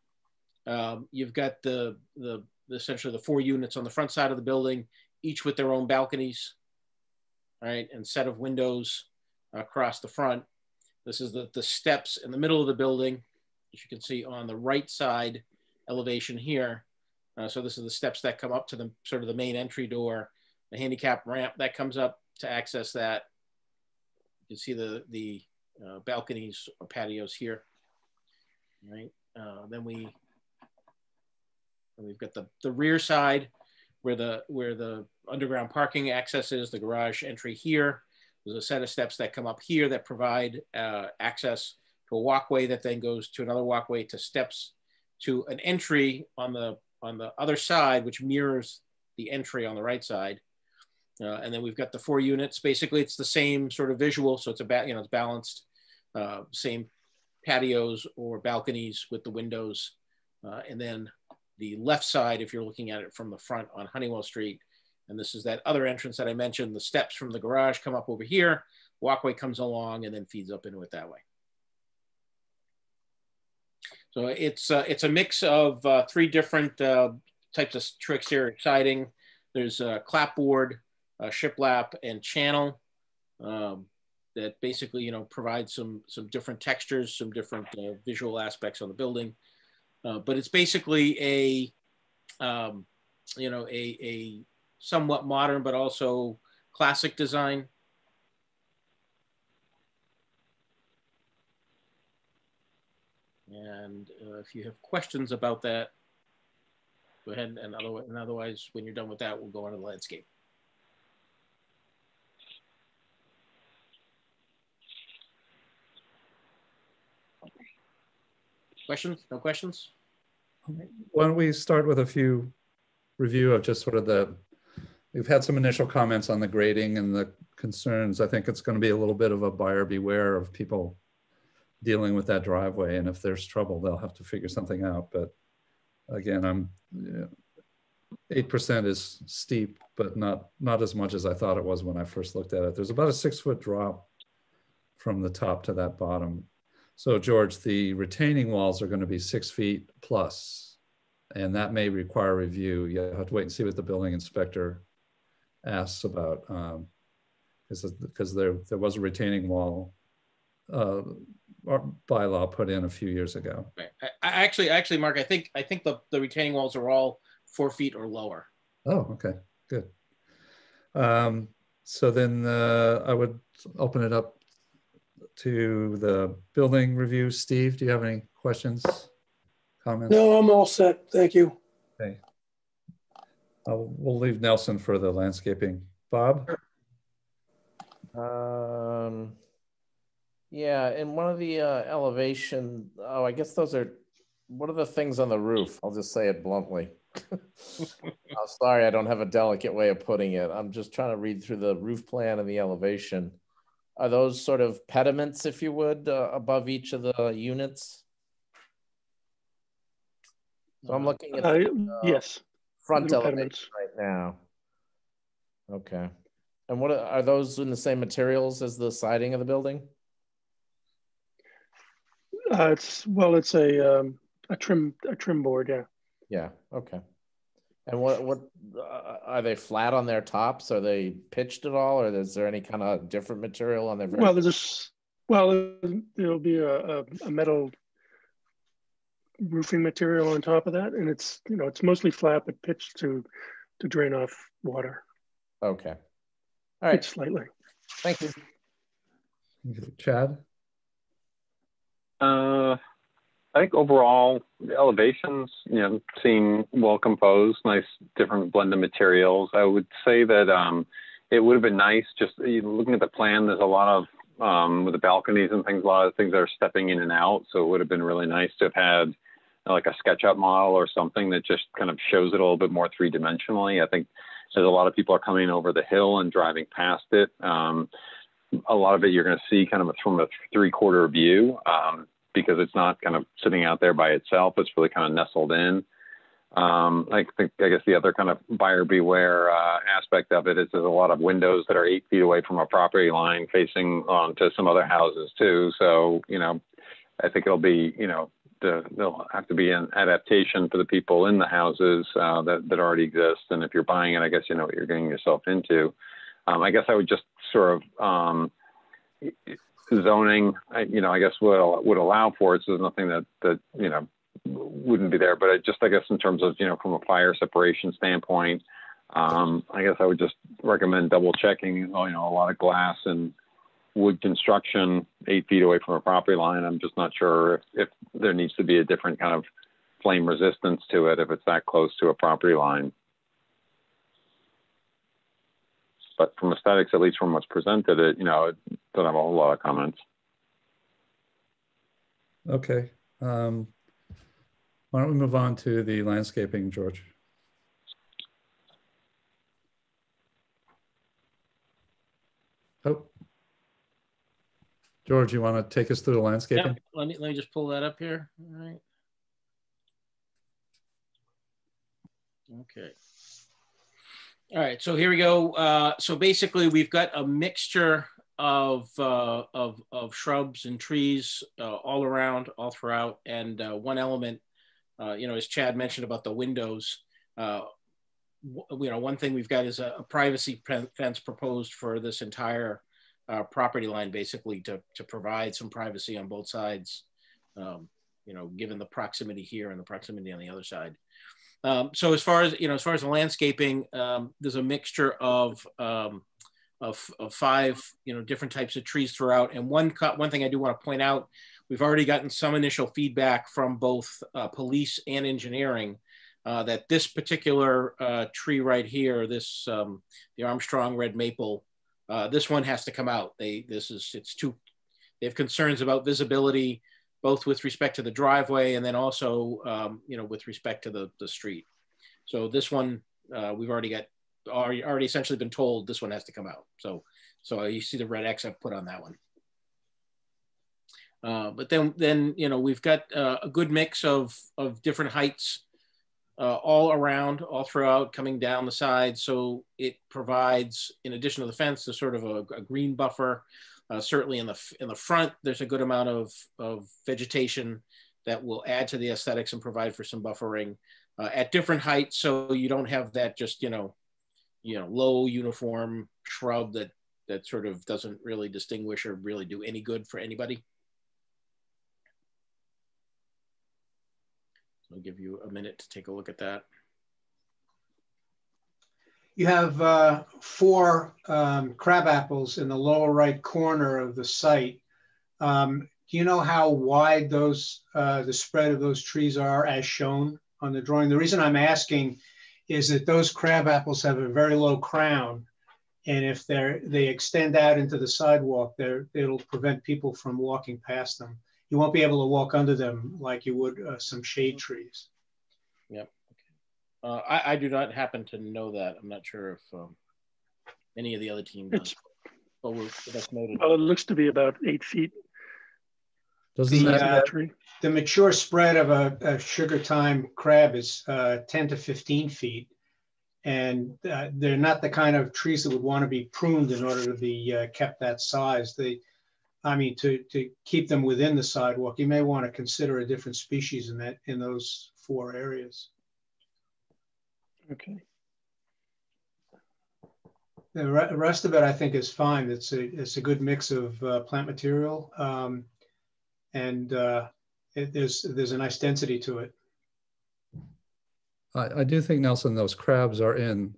Um, you've got the, the essentially the four units on the front side of the building, each with their own balconies, right, and set of windows across the front. This is the, the steps in the middle of the building, as you can see on the right side elevation here. Uh, so this is the steps that come up to the sort of the main entry door, the handicap ramp that comes up to access that. You can see the, the uh, balconies or patios here, right? Uh, then we, we've got the, the rear side where the, where the underground parking access is, the garage entry here. There's a set of steps that come up here that provide uh, access to a walkway that then goes to another walkway to steps to an entry on the on the other side, which mirrors the entry on the right side. Uh, and then we've got the four units. Basically, it's the same sort of visual. So it's about, you know, it's balanced, uh, same patios or balconies with the windows. Uh, and then the left side, if you're looking at it from the front on Hunnewell Street, and this is that other entrance that I mentioned, the steps from the garage come up over here, walkway comes along and then feeds up into it that way. So it's uh, it's a mix of uh, three different uh, types of tricks here. Exciting. There's a clapboard, shiplap, and channel um, that basically you know provide some some different textures, some different uh, visual aspects on the building. Uh, but it's basically a um, you know a a somewhat modern but also classic design And uh, if you have questions about that, go ahead and and otherwise, when you're done with that, we'll go on to the landscape. Questions? No questions? Why don't we start with a few review of just sort of the, we've had some initial comments on the grading and the concerns. I think it's going to be a little bit of a buyer beware of people dealing with that driveway. And if there's trouble, they'll have to figure something out. But again, I'm eight percent is steep, but not not as much as I thought it was when I first looked at it. There's about a six foot drop from the top to that bottom. So George, the retaining walls are going to be six feet plus, and that may require review. You have to wait and see what the building inspector asks about, because um, there there was a retaining wall uh, bylaw put in a few years ago. Right. I, I actually, actually, Mark, I think I think the, the retaining walls are all four feet or lower. Oh, okay, good. Um, so then uh, I would open it up to the building review. Steve, do you have any questions, comments? No, I'm all set. Thank you. Okay. Uh, we'll leave Nelson for the landscaping. Bob? Um, yeah, and one of the uh, elevation, oh, I guess those are, what are the things on the roof? I'll just say it bluntly. I'm sorry, I don't have a delicate way of putting it. I'm just trying to read through the roof plan and the elevation. Are those sort of pediments, if you would, uh, above each of the units? So I'm looking at uh, the, uh, yes front elevation right now. Okay. And what are, are those in the same materials as the siding of the building? Uh, it's well, it's a um, a trim a trim board, yeah. Yeah. Okay. And what what uh, are they flat on their tops? Are they pitched at all, or is there any kind of different material on their? Well, there's a well, there'll be a, a, a metal roofing material on top of that, and it's you know it's mostly flat but pitched to to drain off water. Okay. All right. slightly. Thank you. Chad. Uh, I think overall the elevations, you know, seem well composed, nice different blend of materials. I would say that um, it would have been nice just looking at the plan. There's a lot of um, with the balconies and things, a lot of things that are stepping in and out. So it would have been really nice to have had you know, like a SketchUp model or something that just kind of shows it a little bit more three dimensionally. I think as a lot of people are coming over the hill and driving past it. Um, a lot of it you're going to see kind of from a three quarter view um, because it's not kind of sitting out there by itself. It's really kind of nestled in. Um, I think I guess the other kind of buyer beware uh, aspect of it is there's a lot of windows that are eight feet away from a property line facing onto some other houses too. So you know, I think it'll be you know the, there'll have to be an adaptation for the people in the houses uh, that that already exist. And if you're buying it, I guess you know what you're getting yourself into. Um, I guess I would just sort of um, zoning, you know, I guess would would allow for it. So there's nothing that that you know wouldn't be there. But I just I guess in terms of you know from a fire separation standpoint, um, I guess I would just recommend double checking. You know, a lot of glass and wood construction eight feet away from a property line. I'm just not sure if, if there needs to be a different kind of flame resistance to it if it's that close to a property line. But from aesthetics, at least from what's presented, it you know it doesn't have a whole lot of comments. Okay. Um, why don't we move on to the landscaping, George? Oh, George, you want to take us through the landscaping? Yep. Let me let me just pull that up here. All right. Okay. All right, so here we go. Uh, so basically, we've got a mixture of uh, of, of shrubs and trees uh, all around, all throughout, and uh, one element, uh, you know, as Chad mentioned about the windows. Uh, you know, one thing we've got is a, a privacy fence proposed for this entire property line basically to, to provide some privacy on both sides, um, you know, given the proximity here and the proximity on the other side. Um, so as far as, you know, as far as the landscaping, um, there's a mixture of, um, of, of, five, you know, different types of trees throughout. And one, cut, one thing I do want to point out, we've already gotten some initial feedback from both uh, police and engineering uh, that this particular uh, tree right here, this, um, the Armstrong red maple, uh, this one has to come out. They this is it's too. They have concerns about visibility, both with respect to the driveway and then also um, you know with respect to the the street. So this one uh, we've already got already, essentially been told this one has to come out. So so you see the red X I've put on that one. Uh, but then then you know we've got uh, a good mix of of different heights uh, all around, all throughout, coming down the side. So it provides, in addition to the fence, a sort of a, a green buffer. Uh, certainly in the in the front, there's a good amount of, of vegetation that will add to the aesthetics and provide for some buffering uh, at different heights. So you don't have that just you know, you know, low uniform shrub that that sort of doesn't really distinguish or really do any good for anybody. I'll give you a minute to take a look at that. You have uh, four um, crab apples in the lower right corner of the site. Um, do you know how wide those uh, the spread of those trees are as shown on the drawing? The reason I'm asking is that those crab apples have a very low crown, and if they're they extend out into the sidewalk, it'll prevent people from walking past them you won't be able to walk under them like you would uh, some shade trees. Yep. Uh, I, I, do not happen to know that. I'm not sure if um, any of the other team does. But we're, that's noted. Well, it looks to be about eight feet. Doesn't the, uh, the mature spread of a, a Sugar Tyme crab is uh, 10 to 15 feet. And uh, they're not the kind of trees that would want to be pruned in order to be uh, kept that size. They, I mean, to, to keep them within the sidewalk, you may want to consider a different species in that in those four areas. Okay. The rest of it, I think, is fine. It's a it's a good mix of uh, plant material, um, and uh, it, there's there's a nice density to it. I, I do think Nelson, those crabs are in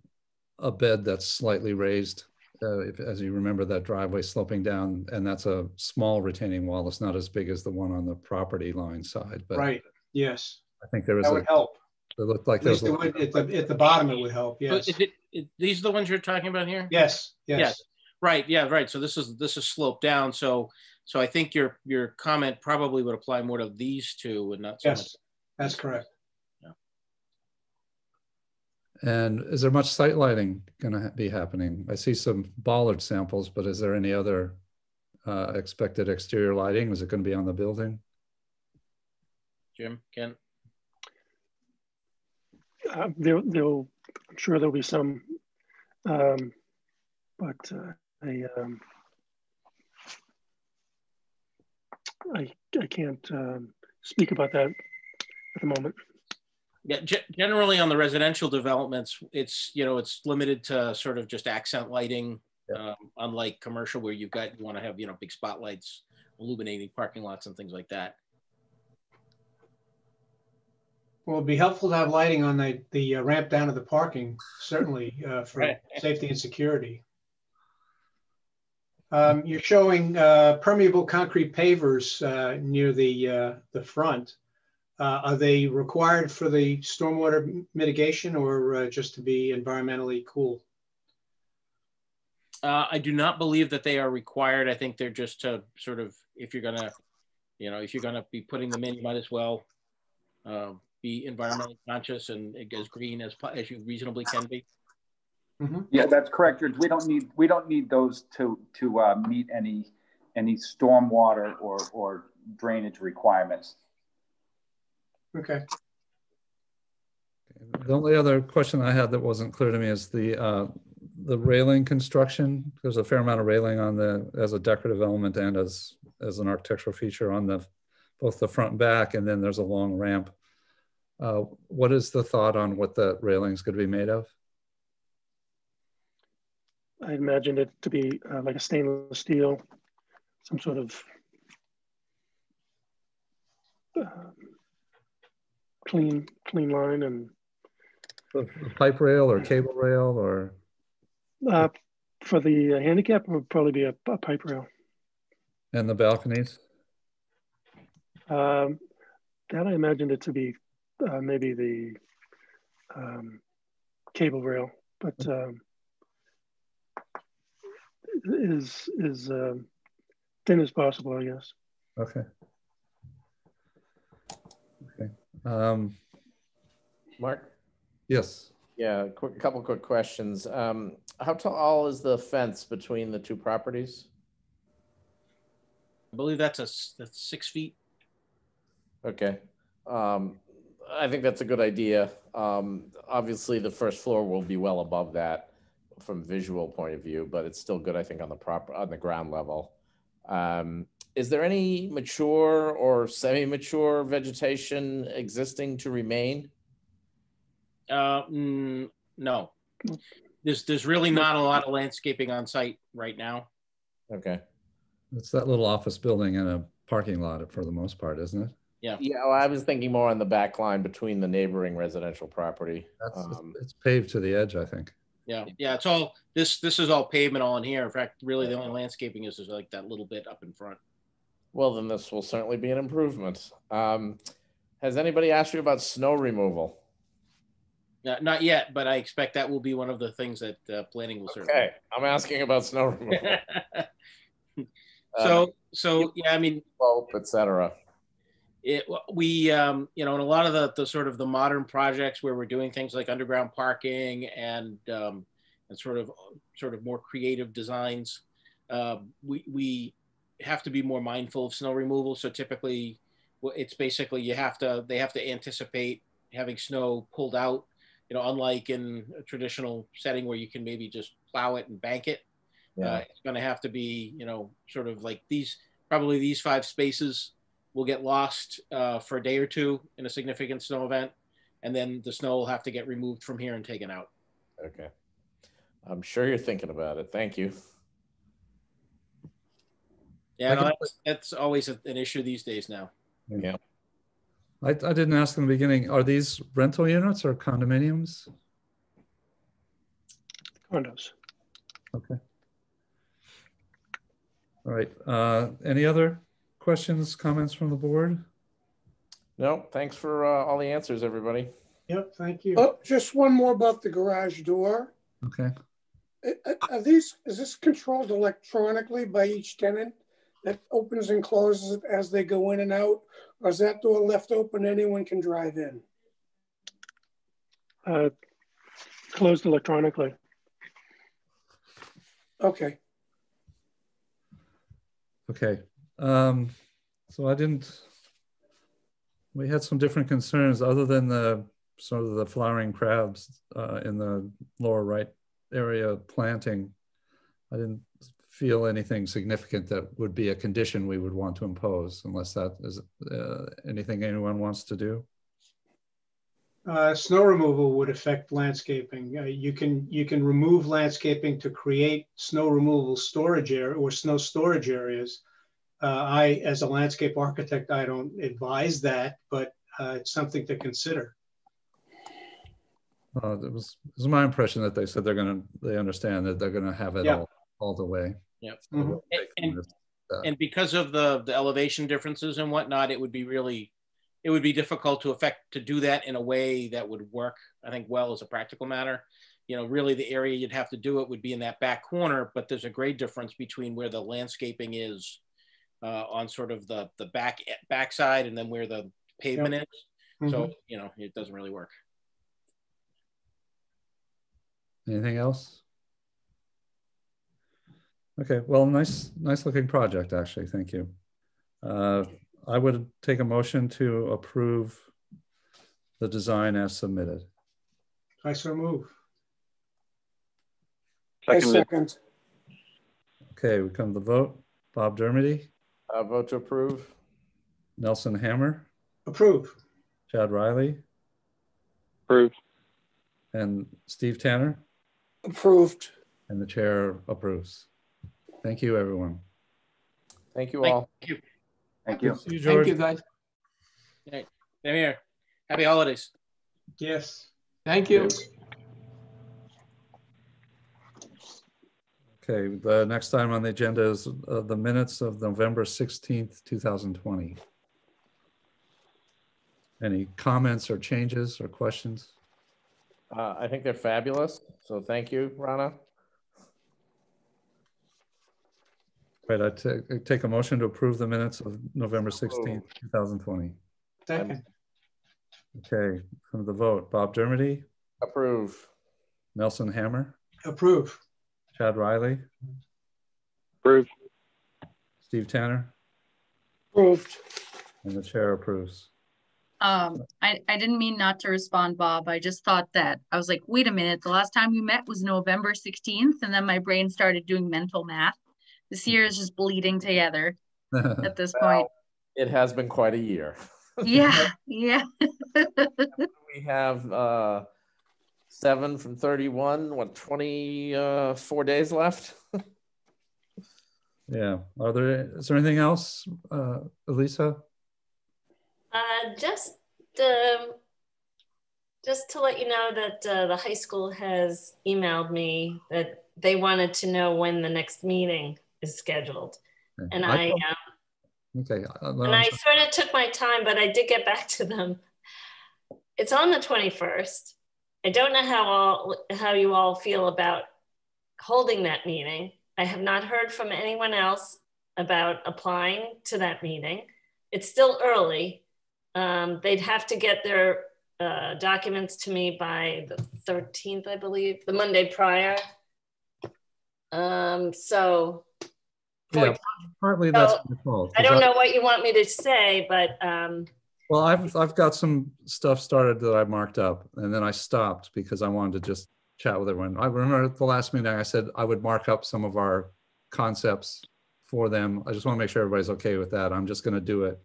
a bed that's slightly raised uh, if, as you remember that driveway sloping down, and that's a small retaining wall. It's not as big as the one on the property line side, but right. Yes, I think there is that a, help. It looked like at, least it would, at, the, at the bottom it would help. Yes. It, it, these are the ones you're talking about here. Yes. Yes. Yes. Right. Yeah. Right. So this is this is sloped down. So so I think your your comment probably would apply more to these two and not so yes, much. That's correct. Yeah. And is there much site lighting going to be happening? I see some bollard samples, but is there any other uh, expected exterior lighting? Is it going to be on the building? Jim, Ken? Uh, there, will I'm sure there'll be some, um, but uh, I, um, I, I can't um, speak about that at the moment. Yeah, ge- generally on the residential developments, it's, you know, it's limited to sort of just accent lighting. Um, unlike commercial where you've got, you want to have, you know, big spotlights illuminating parking lots and things like that. Well, it'd be helpful to have lighting on the, the uh, ramp down to the parking, certainly uh, for Right. safety and security. Um, You're showing uh, permeable concrete pavers uh, near the, uh, the front. Uh, Are they required for the stormwater mitigation or uh, just to be environmentally cool? Uh, I do not believe that they are required. I think they're just to sort of, if you're gonna, you know, if you're gonna be putting them in, you might as well uh, be environmentally conscious and as green as, as you reasonably can be. Yeah, that's correct, George. We don't need, we don't need those to, to uh, meet any, any stormwater or, or drainage requirements. Okay. The only other question I had that wasn't clear to me is the, uh, the railing construction. There's a fair amount of railing on the, as a decorative element and as, as an architectural feature on the, both the front and back, and then there's a long ramp. Uh, What is the thought on what the railing's going to be made of? I imagined it to be uh, like a stainless steel, some sort of um, clean, clean line and A Pipe rail or cable rail or, uh, for the handicap, it would probably be a, a pipe rail. and the balconies? Um, that I imagined it to be uh, maybe the um, cable rail, but um, is is um, thin as possible, I guess. Okay. Okay. Um, Mark? Yes. Yeah, quick, couple quick questions. Um, how tall is the fence between the two properties? I believe that's a that's six feet. Okay. Um, I think that's a good idea. Um, obviously, the first floor will be well above that from visual point of view, but it's still good, I think, on the proper, on the ground level. Um, is there any mature or semi-mature vegetation existing to remain? Uh, mm, no. There's, there's really not a lot of landscaping on site right now. Okay. It's that little office building and a parking lot for the most part, isn't it? Yeah. Yeah, well, I was thinking more on the back line between the neighboring residential property. That's, Um, it's paved to the edge, I think. Yeah, yeah, it's all, this, this is all pavement all in here. In fact, really the only landscaping is, is like that little bit up in front. Well, then this will certainly be an improvement. Um, has anybody asked you about snow removal? Not, not yet, but I expect that will be one of the things that uh, planning will certainly. Okay, I'm asking about snow removal. So, so, yeah, I mean, slope, et cetera. It, we, um, you know, in a lot of the, the sort of the modern projects where we're doing things like underground parking and, um, and sort of, sort of more creative designs, uh, we, we have to be more mindful of snow removal. So typically, it's basically you have to, they have to anticipate having snow pulled out, you know, unlike in a traditional setting where you can maybe just plow it and bank it. Uh, it's going to have to be, you know, sort of like these, probably these five spaces will get lost uh, for a day or two in a significant snow event. And then the snow will have to get removed from here and taken out. okay. I'm sure you're thinking about it. Thank you. Yeah, no, that's, that's always an issue these days now. Yeah. I, I didn't ask in the beginning, are these rental units or condominiums? Condos. Okay. All right, uh, any other questions, comments from the board? No, thanks for uh, all the answers, everybody. Yep, thank you. Oh, just one more about the garage door. Okay, Are these, is this controlled electronically by each tenant that opens and closes as they go in and out? Or is that door left open, anyone can drive in? Uh, closed electronically. Okay, okay. Um, so I didn't, we had some different concerns other than the sort of the flowering crabs uh, in the lower right area planting. I didn't feel anything significant that would be a condition we would want to impose unless that is uh, anything anyone wants to do. Uh, snow removal would affect landscaping. Uh, you can you can remove landscaping to create snow removal storage area or snow storage areas. Uh, I, as a landscape architect, I don't advise that, but uh, it's something to consider. Uh, it was it was my impression that they said they're gonna they understand that they're gonna have it Yeah. all all the way. Yep. So we'll And- take and- this, And because of the, the elevation differences and whatnot, it would be really, it would be difficult to affect, to do that in a way that would work, I think, well as a practical matter. You know, really the area you'd have to do it would be in that back corner, but there's a great difference between where the landscaping is uh, on sort of the, the back, backside and then where the pavement is. So, Mhm. you know, it doesn't really work. Anything else? Okay, well, nice, nice looking project, actually. Thank you. Uh, I would take a motion to approve the design as submitted. I so move. I second. Okay, we come to the vote. Bob Dermody, Uh, vote to approve. Nelson Hammer, Approve. Chad Riley, Approved. and Steve Tanner, Approved. and the chair approves. Thank you, everyone. Thank you all. Thank you. Thank you. See you, George. guys. Same here. Happy holidays. Yes. Thank you. Okay, the next item on the agenda is uh, the minutes of November 16th, 2020. Any comments or changes or questions? Uh, I think they're fabulous. So thank you, Rana. Right, I ta- I take a motion to approve the minutes of November 16th, 2020. Second. Okay, from the vote, Bob Dermody, Approve. Nelson Hammer, Approve. Chad Riley, Approved. Steve Tanner, Approved. and the chair approves. Um, I, I didn't mean not to respond, Bob. I just thought that, I was like, wait a minute, the last time we met was November sixteenth, and then my brain started doing mental math. This year is just bleeding together at this point. It has been quite a year. Yeah, yeah. We have uh, seven from 31, what, 24 days left? Yeah, are there, is there anything else, uh, Elisa? Uh, just, um, just to let you know that uh, the high school has emailed me that they wanted to know when the next meeting is scheduled. Okay, And I I, thought- um, Okay. uh, and I sort of took my time, but I did get back to them. It's on the 21st. I don't know how all, how you all feel about holding that meeting. I have not heard from anyone else about applying to that meeting. It's still early. Um, they'd have to get their uh, documents to me by the 13th, I believe, the Monday prior. Um, so Yeah, partly that's So, my fault. I don't know what you want me to say, but um, Well, I've I've got some stuff started that I marked up, and then I stopped because I wanted to just chat with everyone. I remember at the last meeting I said I would mark up some of our concepts for them. I just want to make sure everybody's okay with that. I'm just going to do it,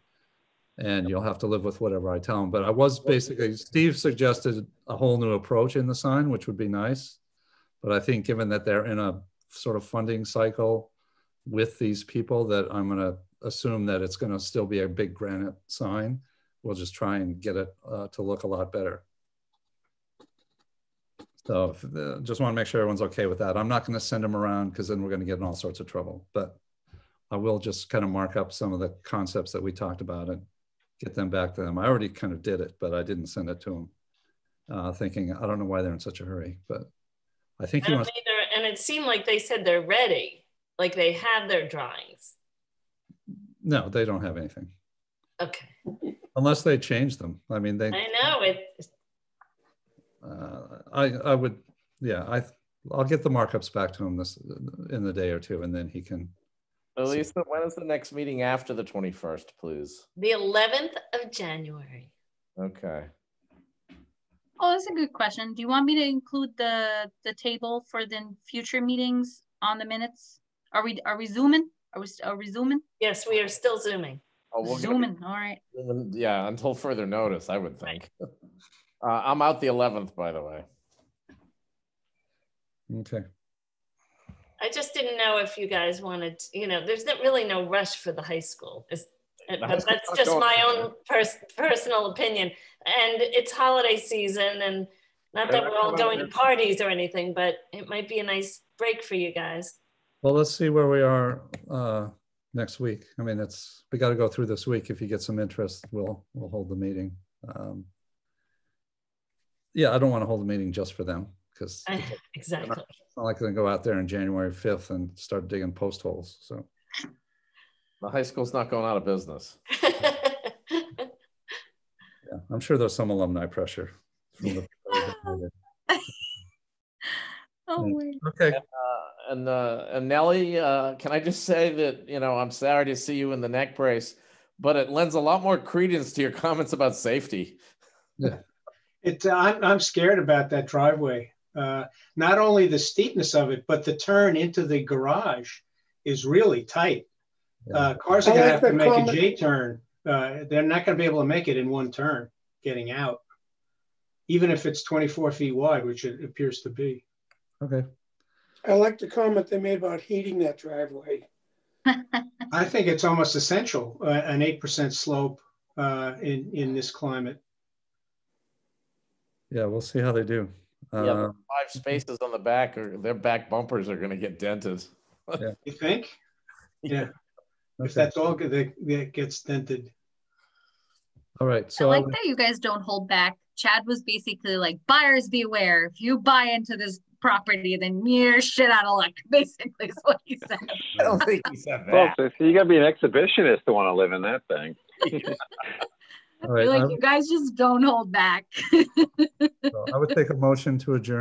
and you'll have to live with whatever I tell them. But I was basically Steve suggested a whole new approach in the sign, which would be nice. But I think given that they're in a sort of funding cycle with these people, that I'm going to assume that it's going to still be a big granite sign we'll just try and get it uh, to look a lot better. So if, uh, just want to make sure everyone's okay with that. I'm not going to send them around because then we're going to get in all sorts of trouble. But I will just kind of mark up some of the concepts that we talked about and get them back to them. I already kind of did it, but I didn't send it to them, uh, thinking I don't know why they're in such a hurry. But I think I don't wants. either. And it seemed like they said they're ready, like they have their drawings. No, they don't have anything Okay. unless they change them. I mean, they. I know it. uh, I, I would, yeah, I, I'll get the markups back to him this, in the day or two, and then he can, Elisa, when is the next meeting after the 21st, please? The 11th of January. Okay. Oh, that's a good question. Do you want me to include the, the table for the future meetings on the minutes? Are we, are we zooming? Are we, are we zooming? Yes, we are still zooming. Oh, we'll get- Zooming, all right. Yeah, until further notice, I would think. Uh, I'm out the 11th, by the way. Okay. I just didn't know if you guys wanted, you know, there's not really no rush for the high school. It's, high but that's just my own pers- personal opinion. And it's holiday season and not that we're all going to parties or anything, but it might be a nice break for you guys. Well, let's see where we are uh, next week. I mean, it's, we got to go through this week. If you get some interest, we'll, we'll hold the meeting. Um, Yeah, I don't want to hold a meeting just for them because it's Exactly. not like they're gonna go out there on January 5th and start digging post holes. So, The high school's not going out of business. yeah, I'm sure there's some alumni pressure. from the- Oh, wait. Okay. Uh, and uh, and Nellie, uh, can I just say that you know I'm sorry to see you in the neck brace, but it lends a lot more credence to your comments about safety. It, I'm, I'm scared about that driveway. Uh, not only the steepness of it, but the turn into the garage is really tight. Uh, cars are gonna like have to make a comment. J turn. Uh, they're not gonna be able to make it in one turn getting out. Even if it's 24 feet wide, which it appears to be. Okay. I like the comment they made about heating that driveway. I think it's almost essential, uh, an 8% slope uh, in, in this climate. Yeah, we'll see how they do. yeah, Uh, the five spaces on the back or their back bumpers are going to get dented. You think? Yeah. If okay. that's all that, that gets dented. All right. I So, like that you guys don't hold back. Chad was basically like, buyers beware. If you buy into this property, then you're shit out of luck, basically is what he said. I don't think he said Well, so you got to be an exhibitionist to want to live in that thing. all I right. like I- you guys just don't hold back. so I would take a motion to adjourn.